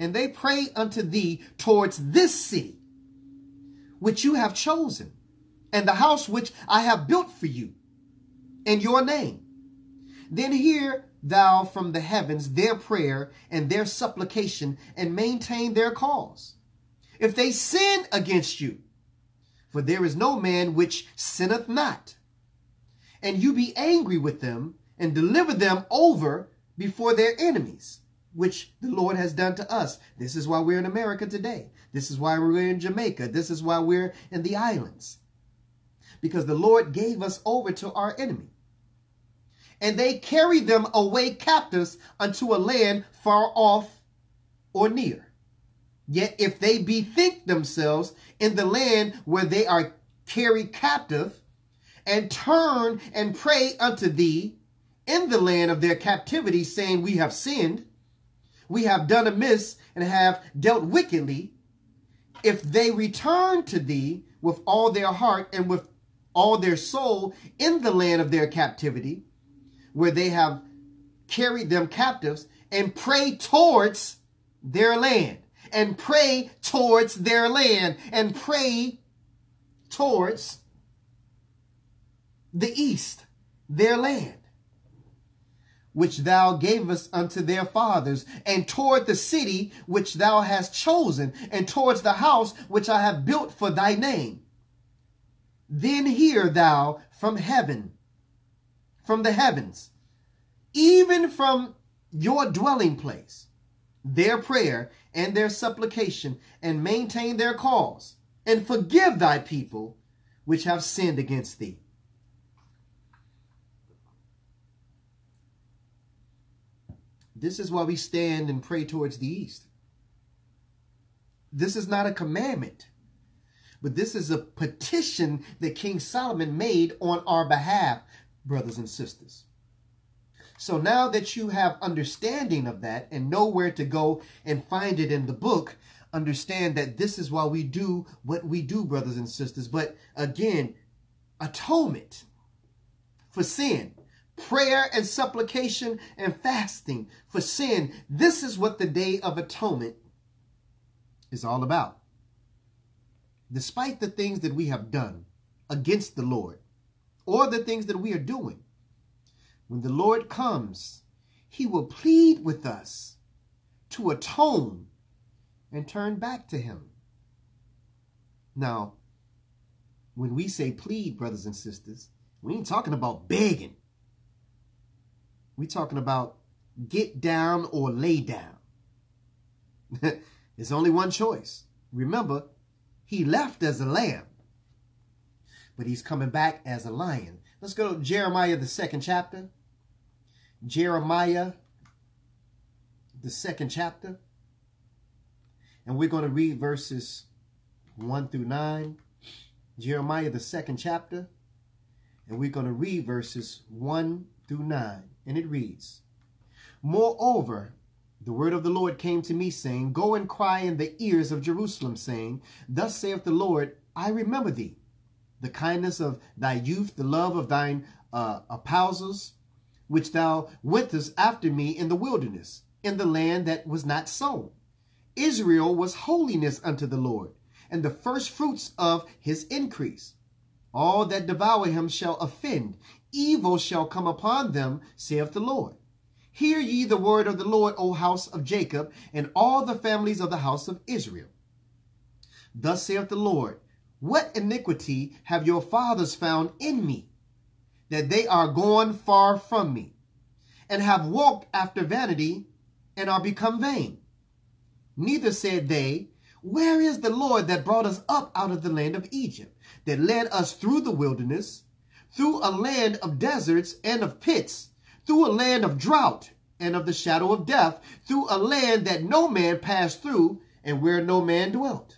and they pray unto thee towards this city, which you have chosen, and the house which I have built for you, in your name. Then hear thou from the heavens their prayer and their supplication, and maintain their cause. If they sin against you, for there is no man which sinneth not, and you be angry with them, and deliver them over before their enemies, which the Lord has done to us. This is why we're in America today. This is why we're in Jamaica. This is why we're in the islands. because the Lord gave us over to our enemy. And they carried them away captives unto a land far off or near. Yet if they bethink themselves in the land where they are carried captive, and turn and pray unto thee in the land of their captivity, saying, We have sinned, we have done amiss, and have dealt wickedly, if they return to thee with all their heart and with all their soul in the land of their captivity, where they have carried them captives, and pray towards their land, and pray towards their land, and pray towards the east, their land, which thou gavest unto their fathers, and toward the city which thou hast chosen, and towards the house which I have built for thy name. Then hear thou from heaven, from the heavens, even from your dwelling place, their prayer and their supplication, and maintain their cause, and forgive thy people which have sinned against thee. This is why we stand and pray towards the east. This is not a commandment, but this is a petition that King Solomon made on our behalf, brothers and sisters. So now that you have understanding of that and know where to go and find it in the book, understand that this is why we do what we do, brothers and sisters. But again, atonement for sin prayer and supplication and fasting for sin. This is what the Day of Atonement is all about. Despite the things that we have done against the Lord or the things that we are doing, when the Lord comes, he will plead with us to atone and turn back to him. Now, when we say plead, brothers and sisters, we ain't talking about begging. We're talking about get down or lay down. *laughs* There's only one choice. Remember, he left as a lamb, but he's coming back as a lion. Let's go to Jeremiah, the second chapter. Jeremiah, the second chapter. And we're going to read verses 1 through 9. Jeremiah, the second chapter. And we're going to read verses 1 through 9 and it reads, Moreover, the word of the Lord came to me, saying, Go and cry in the ears of Jerusalem, saying, Thus saith the Lord, I remember thee, the kindness of thy youth, the love of thine uh, apostles, which thou wentest after me in the wilderness, in the land that was not sown. Israel was holiness unto the Lord, and the first fruits of his increase. All that devour him shall offend, evil shall come upon them, saith the Lord. Hear ye the word of the Lord, O house of Jacob, and all the families of the house of Israel. Thus saith the Lord, What iniquity have your fathers found in me, that they are gone far from me, and have walked after vanity, and are become vain? Neither said they, Where is the Lord that brought us up out of the land of Egypt, that led us through the wilderness, through a land of deserts and of pits, through a land of drought and of the shadow of death, through a land that no man passed through and where no man dwelt.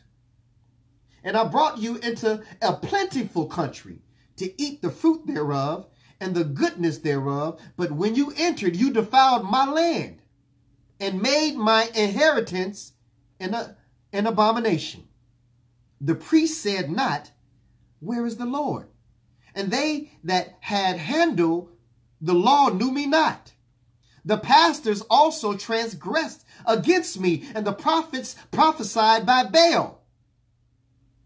And I brought you into a plentiful country to eat the fruit thereof and the goodness thereof. But when you entered, you defiled my land and made my inheritance an, an abomination. The priest said not, Where is the Lord? And they that had handled the law knew me not. The pastors also transgressed against me, and the prophets prophesied by Baal,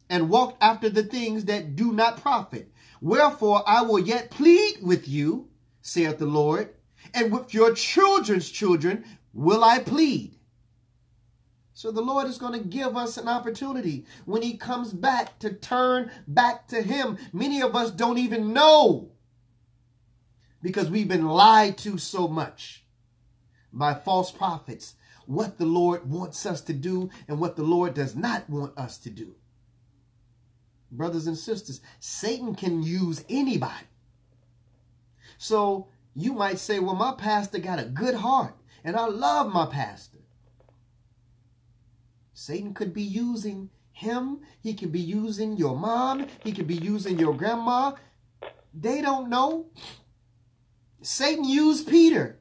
and walked after the things that do not profit. Wherefore I will yet plead with you, saith the Lord, and with your children's children will I plead. So the Lord is going to give us an opportunity when he comes back to turn back to him. Many of us don't even know because we've been lied to so much by false prophets what the Lord wants us to do and what the Lord does not want us to do. brothers and sisters, Satan can use anybody. So you might say, well, my pastor got a good heart and I love my pastor. Satan could be using him. He could be using your mom. He could be using your grandma. They don't know. Satan used Peter.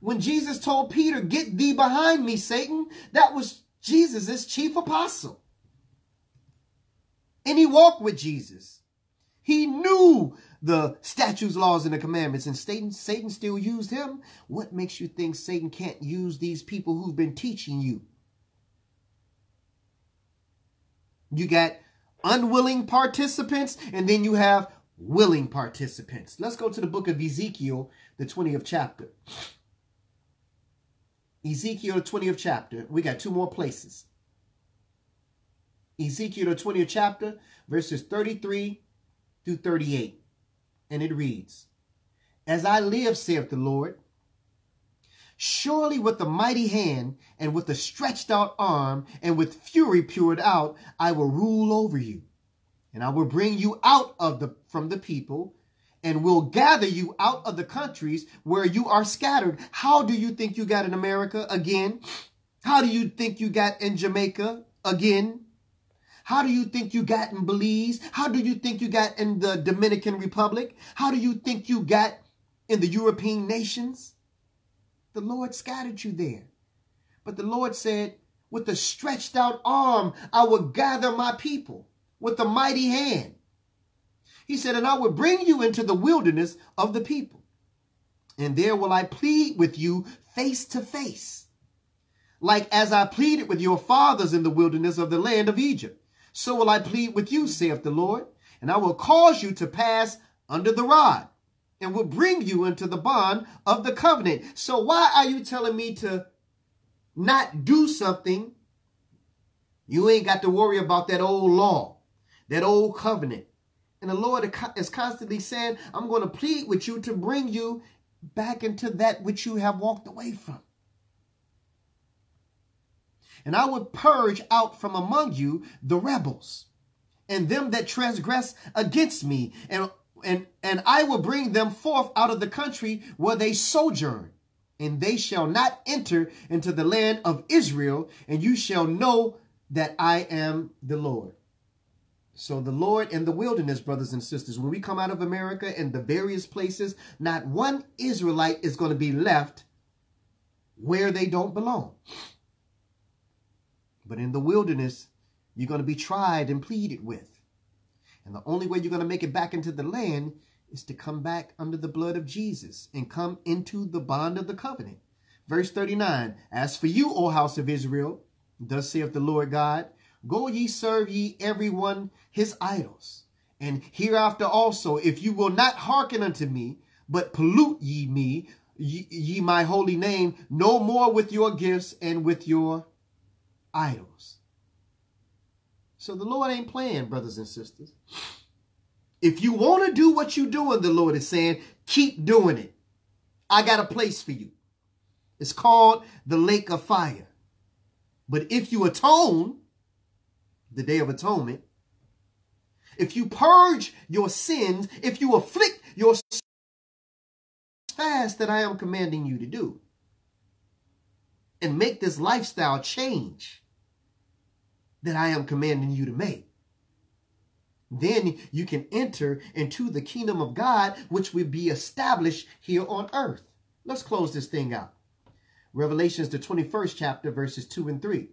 When Jesus told Peter, get thee behind me, Satan, that was Jesus' chief apostle. And he walked with Jesus. He knew the statutes, laws, and the commandments, and Satan, Satan still used him. What makes you think Satan can't use these people who've been teaching you? You got unwilling participants, and then you have willing participants. Let's go to the book of Ezekiel, the 20th chapter. Ezekiel, the 20th chapter. We got two more places. Ezekiel, the 20th chapter, verses 33 through 38. And it reads, As I live, saith the Lord, Surely with the mighty hand and with the stretched out arm and with fury poured out, I will rule over you. And I will bring you out of the from the people and will gather you out of the countries where you are scattered. How do you think you got in America again? How do you think you got in Jamaica again? How do you think you got in Belize? How do you think you got in the Dominican Republic? How do you think you got in the European nations? The Lord scattered you there. But the Lord said, with a stretched out arm, I will gather my people with a mighty hand. He said, and I will bring you into the wilderness of the people. And there will I plead with you face to face, like as I pleaded with your fathers in the wilderness of the land of Egypt. So will I plead with you, saith the Lord, and I will cause you to pass under the rod and will bring you into the bond of the covenant. So why are you telling me to not do something? You ain't got to worry about that old law, that old covenant. And the Lord is constantly saying, I'm going to plead with you to bring you back into that which you have walked away from. And I would purge out from among you the rebels and them that transgress against me, and and, and I will bring them forth out of the country where they sojourn, and they shall not enter into the land of Israel, and you shall know that I am the Lord. So the Lord in the wilderness, brothers and sisters, when we come out of America and the various places, not one Israelite is going to be left where they don't belong. But in the wilderness, you're going to be tried and pleaded with. And the only way you're going to make it back into the land is to come back under the blood of Jesus and come into the bond of the covenant. Verse 39, As for you, O house of Israel, thus saith the Lord God, Go ye serve ye every one his idols. And hereafter also, if you will not hearken unto me, but pollute ye me, ye, ye my holy name, no more with your gifts and with your idols. So the Lord ain't playing, brothers and sisters. If you want to do what you're doing, the Lord is saying, keep doing it. I got a place for you. It's called the lake of fire. But if you atone, the day of atonement, if you purge your sins, if you afflict your fast that I am commanding you to do, and make this lifestyle change, that I am commanding you to make. Then you can enter into the kingdom of God, which will be established here on earth. Let's close this thing out. Revelations, the 21st chapter, verses 2 and 3.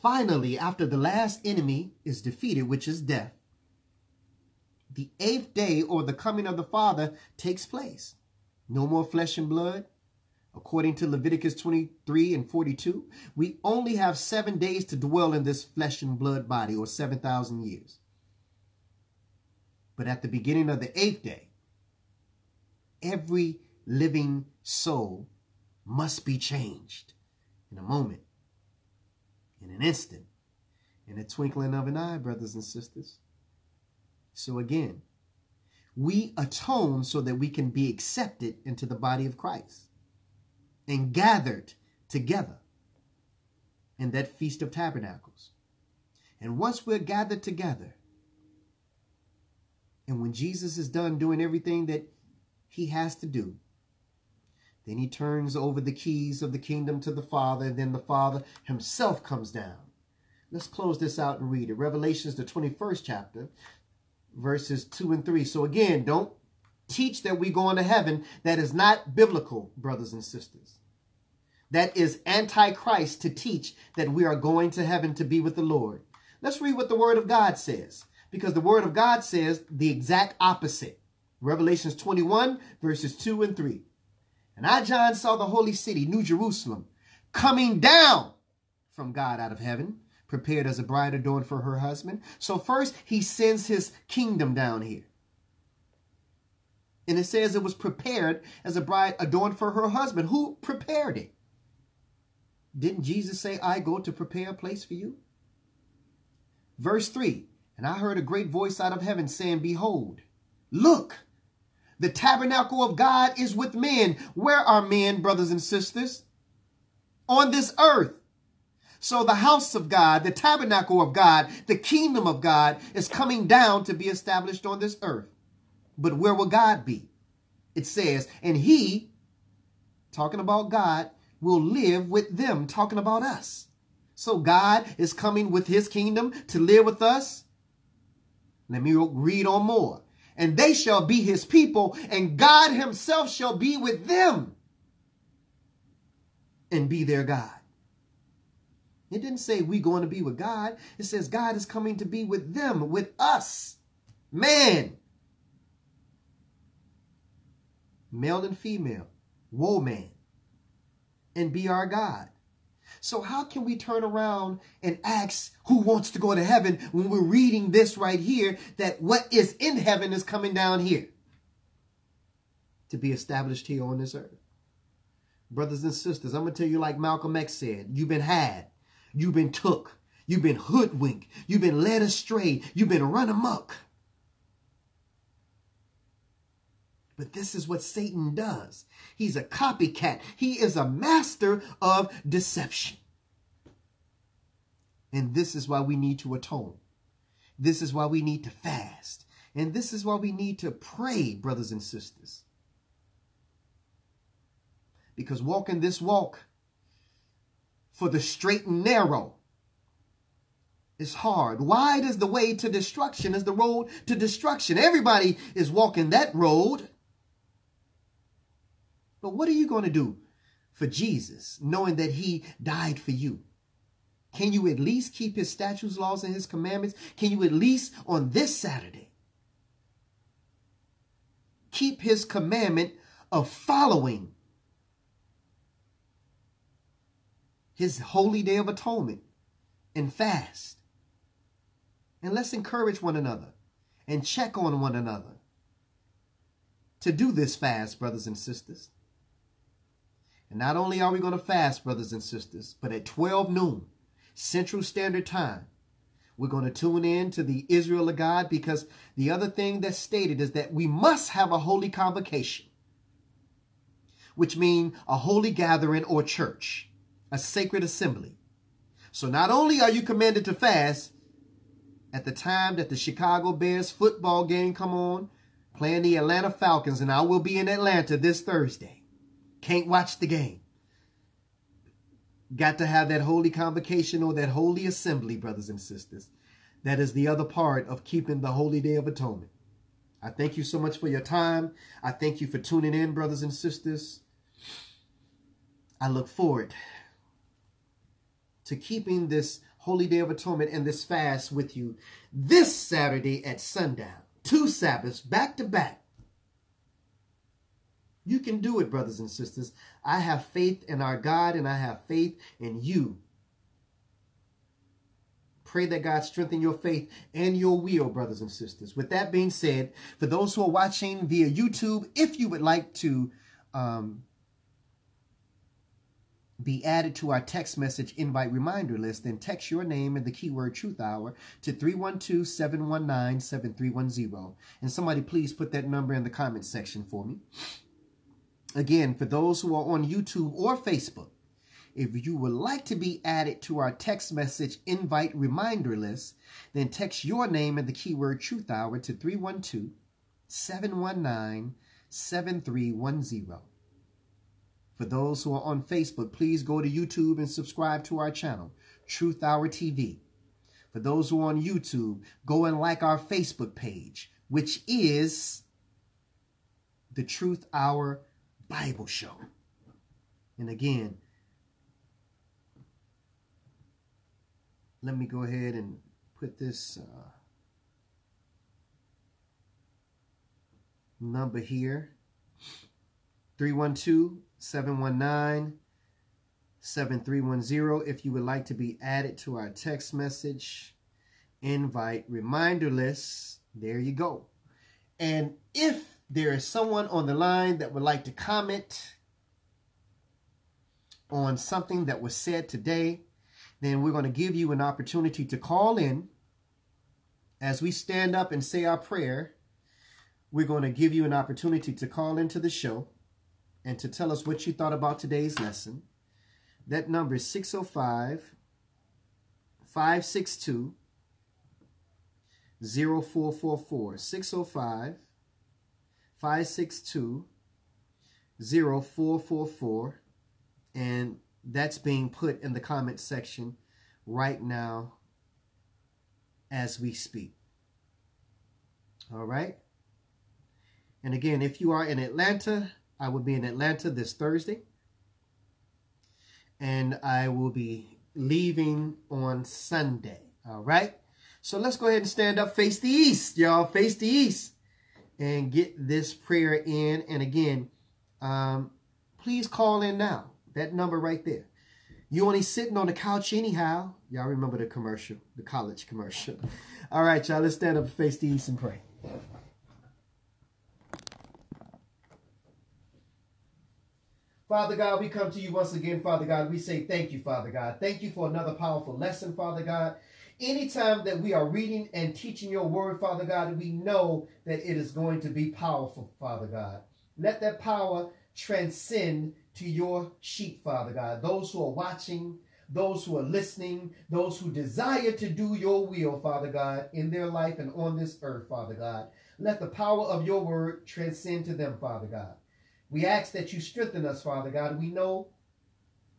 Finally, after the last enemy is defeated, which is death, the eighth day or the coming of the Father takes place. No more flesh and blood, According to Leviticus 23 and 42, we only have seven days to dwell in this flesh and blood body, or 7,000 years. But at the beginning of the eighth day, every living soul must be changed in a moment, in an instant, in a twinkling of an eye, brothers and sisters. So again, we atone so that we can be accepted into the body of Christ and gathered together in that Feast of Tabernacles. And once we're gathered together, and when Jesus is done doing everything that he has to do, then he turns over the keys of the kingdom to the Father, and then the Father himself comes down. Let's close this out and read it. Revelations, the 21st chapter, verses 2 and 3. So again, don't teach that we go into heaven. That is not biblical, brothers and sisters. That is antichrist to teach that we are going to heaven to be with the Lord. Let's read what the word of God says. Because the word of God says the exact opposite. Revelations 21, verses 2 and 3. And I, John, saw the holy city, New Jerusalem, coming down from God out of heaven, prepared as a bride adorned for her husband. So first, he sends his kingdom down here. And it says it was prepared as a bride adorned for her husband. Who prepared it? Didn't Jesus say, I go to prepare a place for you? Verse 3 And I heard a great voice out of heaven saying, Behold, look, the tabernacle of God is with men. Where are men, brothers and sisters? On this earth. So the house of God, the tabernacle of God, the kingdom of God is coming down to be established on this earth. But where will God be? It says, and he, talking about God, will live with them, talking about us. So God is coming with his kingdom to live with us. Let me read on more and they shall be his people, and God himself shall be with them and be their God. It didn't say we going to be with God. It says God is coming to be with them, with us. Man. Male and female. Woman. And be our God. So how can we turn around and ask who wants to go to heaven when we're reading this right here that what is in heaven is coming down here to be established here on this earth? Brothers and sisters, I'm going to tell you like Malcolm X said, you've been had, you've been took, you've been hoodwinked, you've been led astray, you've been run amok. But this is what Satan does. He's a copycat. He is a master of deception. And this is why we need to atone. This is why we need to fast. And this is why we need to pray, brothers and sisters. Because walking this walk for the straight and narrow is hard. Wide is the way to destruction, is the road to destruction. Everybody is walking that road. But what are you going to do for Jesus, knowing that he died for you? Can you at least keep his statutes, laws, and his commandments? Can you at least on this Saturday keep his commandment of following his holy day of atonement and fast? And let's encourage one another and check on one another to do this fast, brothers and sisters. And not only are we going to fast, brothers and sisters, but at 12 noon, Central Standard Time, we're going to tune in to the Israel of God because the other thing that's stated is that we must have a holy convocation, which means a holy gathering or church, a sacred assembly. So not only are you commanded to fast at the time that the Chicago Bears football game come on, playing the Atlanta Falcons, and I will be in Atlanta this Thursday. Can't watch the game. Got to have that holy convocation or that holy assembly, brothers and sisters. That is the other part of keeping the holy day of atonement. I thank you so much for your time. I thank you for tuning in, brothers and sisters. I look forward to keeping this holy day of atonement and this fast with you this Saturday at sundown. Two Sabbaths back to back. You can do it, brothers and sisters. I have faith in our God and I have faith in you. Pray that God strengthen your faith and your will, brothers and sisters. With that being said, for those who are watching via YouTube, if you would like to um, be added to our text message invite reminder list, then text your name and the keyword truth hour to 312-719-7310. And somebody please put that number in the comment section for me. Again, for those who are on YouTube or Facebook, If you would like to be added to our text message invite reminder list, then text your name and the keyword Truth Hour to 312 719 7310. For those who are on Facebook, please go to YouTube and subscribe to our channel, Truth Hour TV. For those who are on YouTube, go and like our Facebook page, which is the Truth Hour Bible Show. And again, let me go ahead and put this uh, number here 312 719 7310 if you would like to be added to our text message invite reminder list. There you go. And if there is someone on the line that would like to comment on something that was said today, then we're going to give you an opportunity to call in. As we stand up and say our prayer, we're going to give you an opportunity to call into the show and to tell us what you thought about today's lesson. That number is 605 562 0444 605 562 0444 and that's being put in the comment section right now as we speak. All right. And again, if you are in Atlanta, I will be in Atlanta this Thursday. And I will be leaving on Sunday. All right. So let's go ahead and stand up, face the east, y'all. Face the east and get this prayer in. And again, um, please call in now. That number right there. You only sitting on the couch anyhow. Y'all remember the commercial, the college commercial. *laughs* All right, y'all, let's stand up and face the east and pray. Father God, we come to you once again, Father God. We say thank you, Father God. Thank you for another powerful lesson, Father God. Anytime that we are reading and teaching your word, Father God, we know that it is going to be powerful, Father God. Let that power transcend to your sheep, Father God. Those who are watching, those who are listening, those who desire to do your will, Father God, in their life and on this earth, Father God. Let the power of your word transcend to them, Father God. We ask that you strengthen us, Father God. We know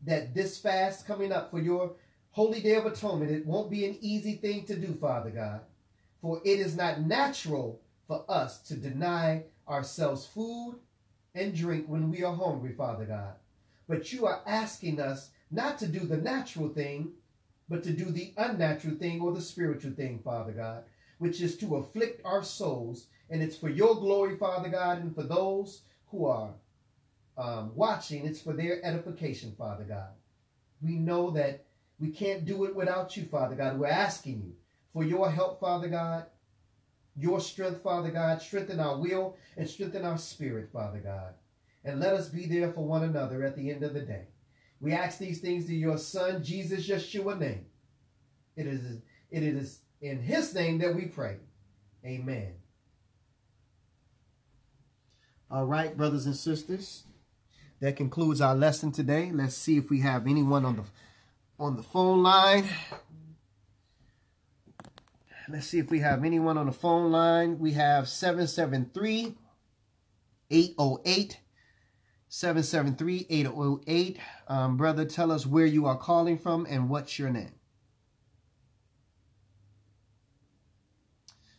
that this fast coming up for your holy day of atonement, it won't be an easy thing to do, Father God. For it is not natural for us to deny ourselves food and drink when we are hungry, Father God. But you are asking us not to do the natural thing, but to do the unnatural thing or the spiritual thing, Father God, which is to afflict our souls. And it's for your glory, Father God, and for those who are um, watching, it's for their edification, Father God. We know that we can't do it without you, Father God. We're asking you for your help, Father God, your strength, Father God. Strengthen our will and strengthen our spirit, Father God. And let us be there for one another at the end of the day. We ask these things in your Son, Jesus Yeshua name. It is, it is in his name that we pray. Amen. All right, brothers and sisters. That concludes our lesson today. Let's see if we have anyone on the on the phone line. Let's see if we have anyone on the phone line. We have 773 808 773 808. Um, brother, tell us where you are calling from and what's your name.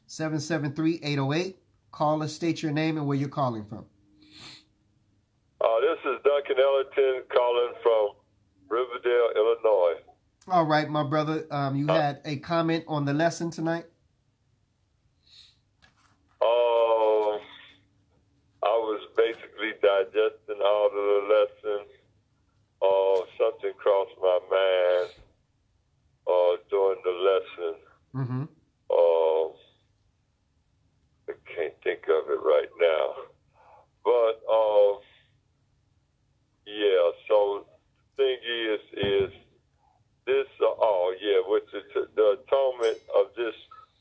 773 808. Call us, state your name and where you're calling from. Uh, this is Duncan Ellington calling from Riverdale, Illinois. All right, my brother. Um, you uh, had a comment on the lesson tonight. Um, I was basically digesting all of the lessons. Uh, something crossed my mind uh, during the lesson. Mm-hmm. Uh, I can't think of it right now. But uh, yeah, so thing is, is this, uh, oh yeah, which is the atonement of this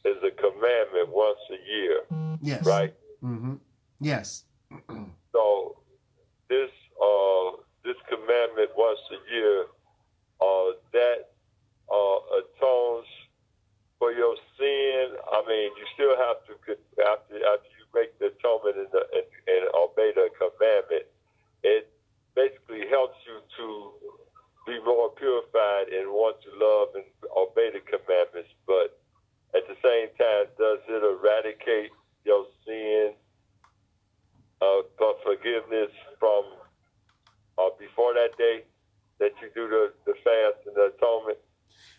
is a commandment once a year. Yes. Right? Mm-hmm. Yes. so this, uh, this commandment once a year still have to after after you make the atonement and, the, and, and obey the commandment. It basically helps you to be more purified and want to love and obey the commandments. But at the same time, does it eradicate your sin uh, for forgiveness from uh, before that day that you do the, the fast and the atonement?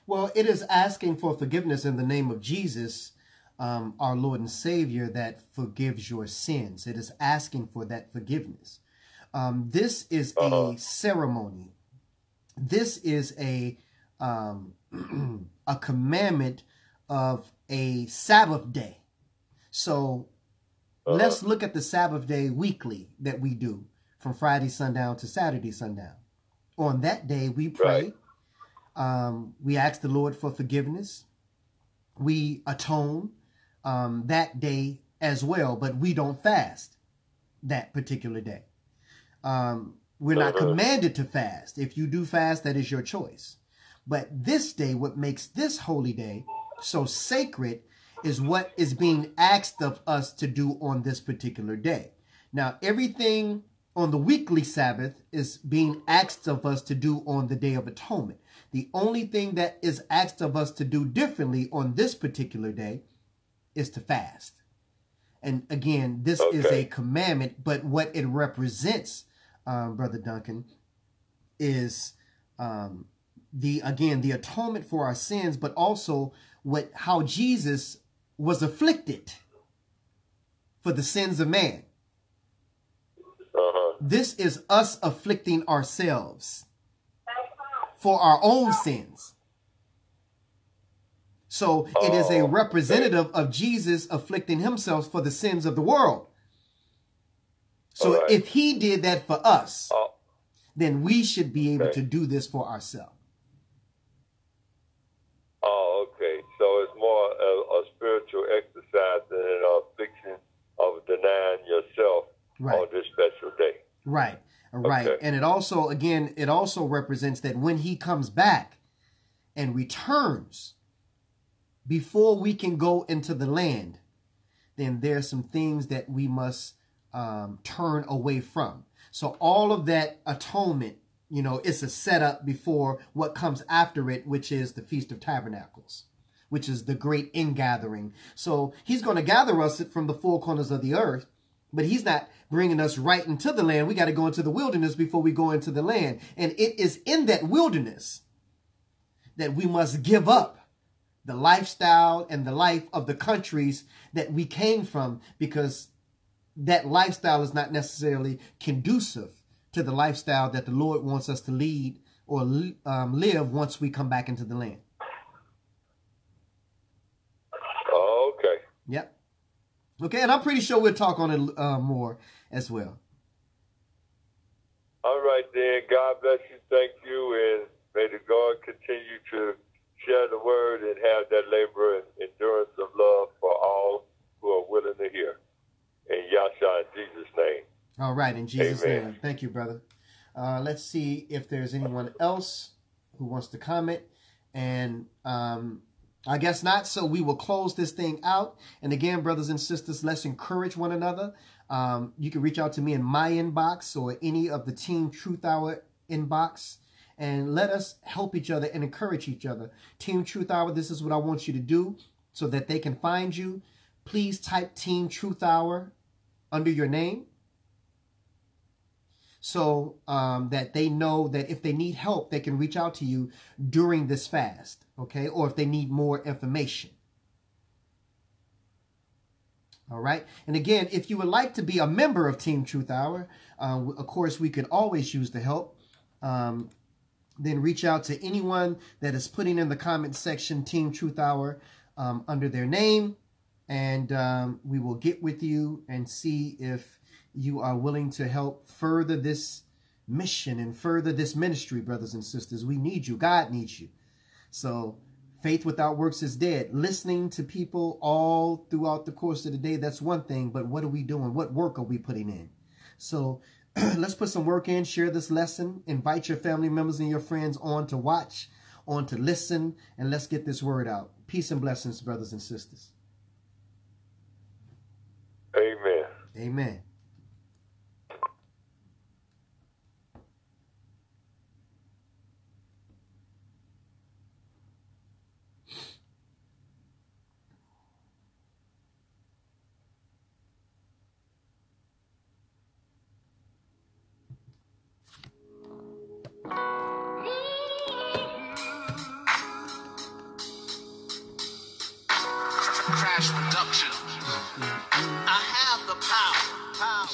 Well, it is asking for forgiveness in the name of Jesus, um, our Lord and Savior, that forgives your sins. It is asking for that forgiveness. Um, this is uh a uh-huh. ceremony. This is a um, *clears throat* a commandment of a Sabbath day. So uh let's look at the Sabbath day weekly that we do from Friday sundown to Saturday sundown. On that day, we pray. Right um, we ask the Lord for forgiveness. We atone um, that day as well, but we don't fast that particular day. Um, we're not uh-huh. commanded to fast. If you do fast, that is your choice. But this day, what makes this holy day so sacred is what is being asked of us to do on this particular day. Now, everything on the weekly Sabbath is being asked of us to do on the Day of Atonement. The only thing that is asked of us to do differently on this particular day is to fast. And again, this okay. is a commandment, but what it represents, um, Brother Duncan, is um, the again the atonement for our sins, but also what how Jesus was afflicted for the sins of man. Uh-huh. This is us afflicting ourselves for our own sins. So it is a oh, representative of Jesus afflicting himself for the sins of the world. So right. if he did that for us, oh. then we should be able okay. to do this for ourselves. Oh, okay. So it's more a, a spiritual exercise than an affliction of denying yourself right. on this special day. Right. Right. Okay. And it also, again, it also represents that when he comes back and returns, before we can go into the land, then there's some things that we must um, turn away from. So all of that atonement, you know, it's a setup before what comes after it, which is the Feast of Tabernacles, which is the great ingathering. So he's going to gather us from the four corners of the earth, but he's not bringing us right into the land. We got to go into the wilderness before we go into the land. And it is in that wilderness that we must give up the lifestyle and the life of the countries that we came from because that lifestyle is not necessarily conducive to the lifestyle that the Lord wants us to lead or um, live once we come back into the land. Okay. Yep. Okay, and I'm pretty sure we'll talk on it uh, more as well. All right, then. God bless you. Thank you. And may the God continue to share the word and have that labor and endurance of love for all who are willing to hear. In Yasha, in Jesus' name. All right, in Jesus' Amen. name. Thank you, brother. Uh, let's see if there's anyone else who wants to comment. And um, I guess not. So we will close this thing out. And again, brothers and sisters, let's encourage one another. Um, you can reach out to me in my inbox or any of the Team Truth Hour inbox and let us help each other and encourage each other. Team Truth Hour, this is what I want you to do so that they can find you. Please type Team Truth Hour under your name so um, that they know that if they need help, they can reach out to you during this fast, okay? Or if they need more information. All right. And again, if you would like to be a member of Team Truth Hour, uh, of course, we could always use the help. Um, then reach out to anyone that is putting in the comment section Team Truth Hour um, under their name. And um, we will get with you and see if you are willing to help further this mission and further this ministry, brothers and sisters. We need you. God needs you. So Faith without works is dead. Listening to people all throughout the course of the day, that's one thing, but what are we doing? What work are we putting in? So *clears throat* let's put some work in, share this lesson, invite your family members and your friends on to watch, on to listen, and let's get this word out. Peace and blessings, brothers and sisters. Amen. Amen. Crash production. I have the power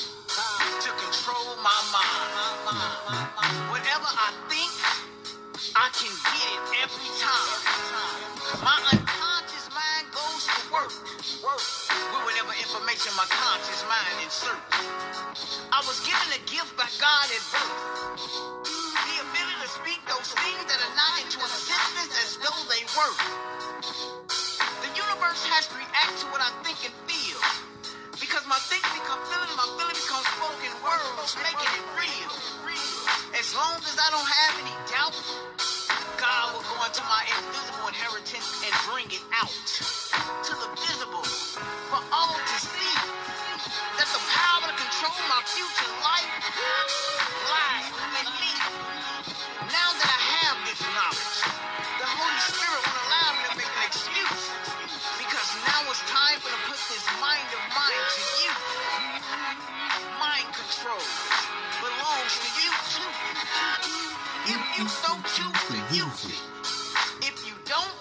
to control my mind. Whatever I think, I can get it every time. My unconscious mind goes to work, work with whatever information my conscious mind inserts. I was given a gift by God at birth. Speak those things that are not into existence as though they were. The universe has to react to what I think and feel. Because my thinking becomes feeling, my feeling becomes spoken words, making it real. As long as I don't have any doubt, God will go into my invisible inheritance and bring it out to the visible for all to see. That the power to control my future life lies you so choose to use it. If you don't,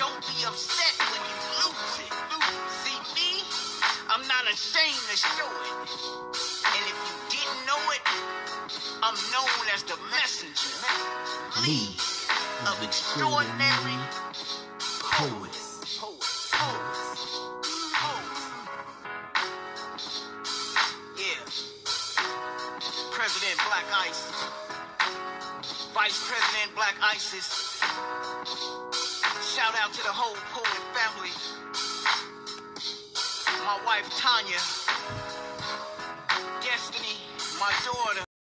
don't be upset when you lose it. See me? I'm not ashamed to show it. And if you didn't know it, I'm known as the messenger, lead of extraordinary poets. President Black Isis. Vice President Black Isis. Shout out to the whole poet family. My wife Tanya. Destiny, my daughter.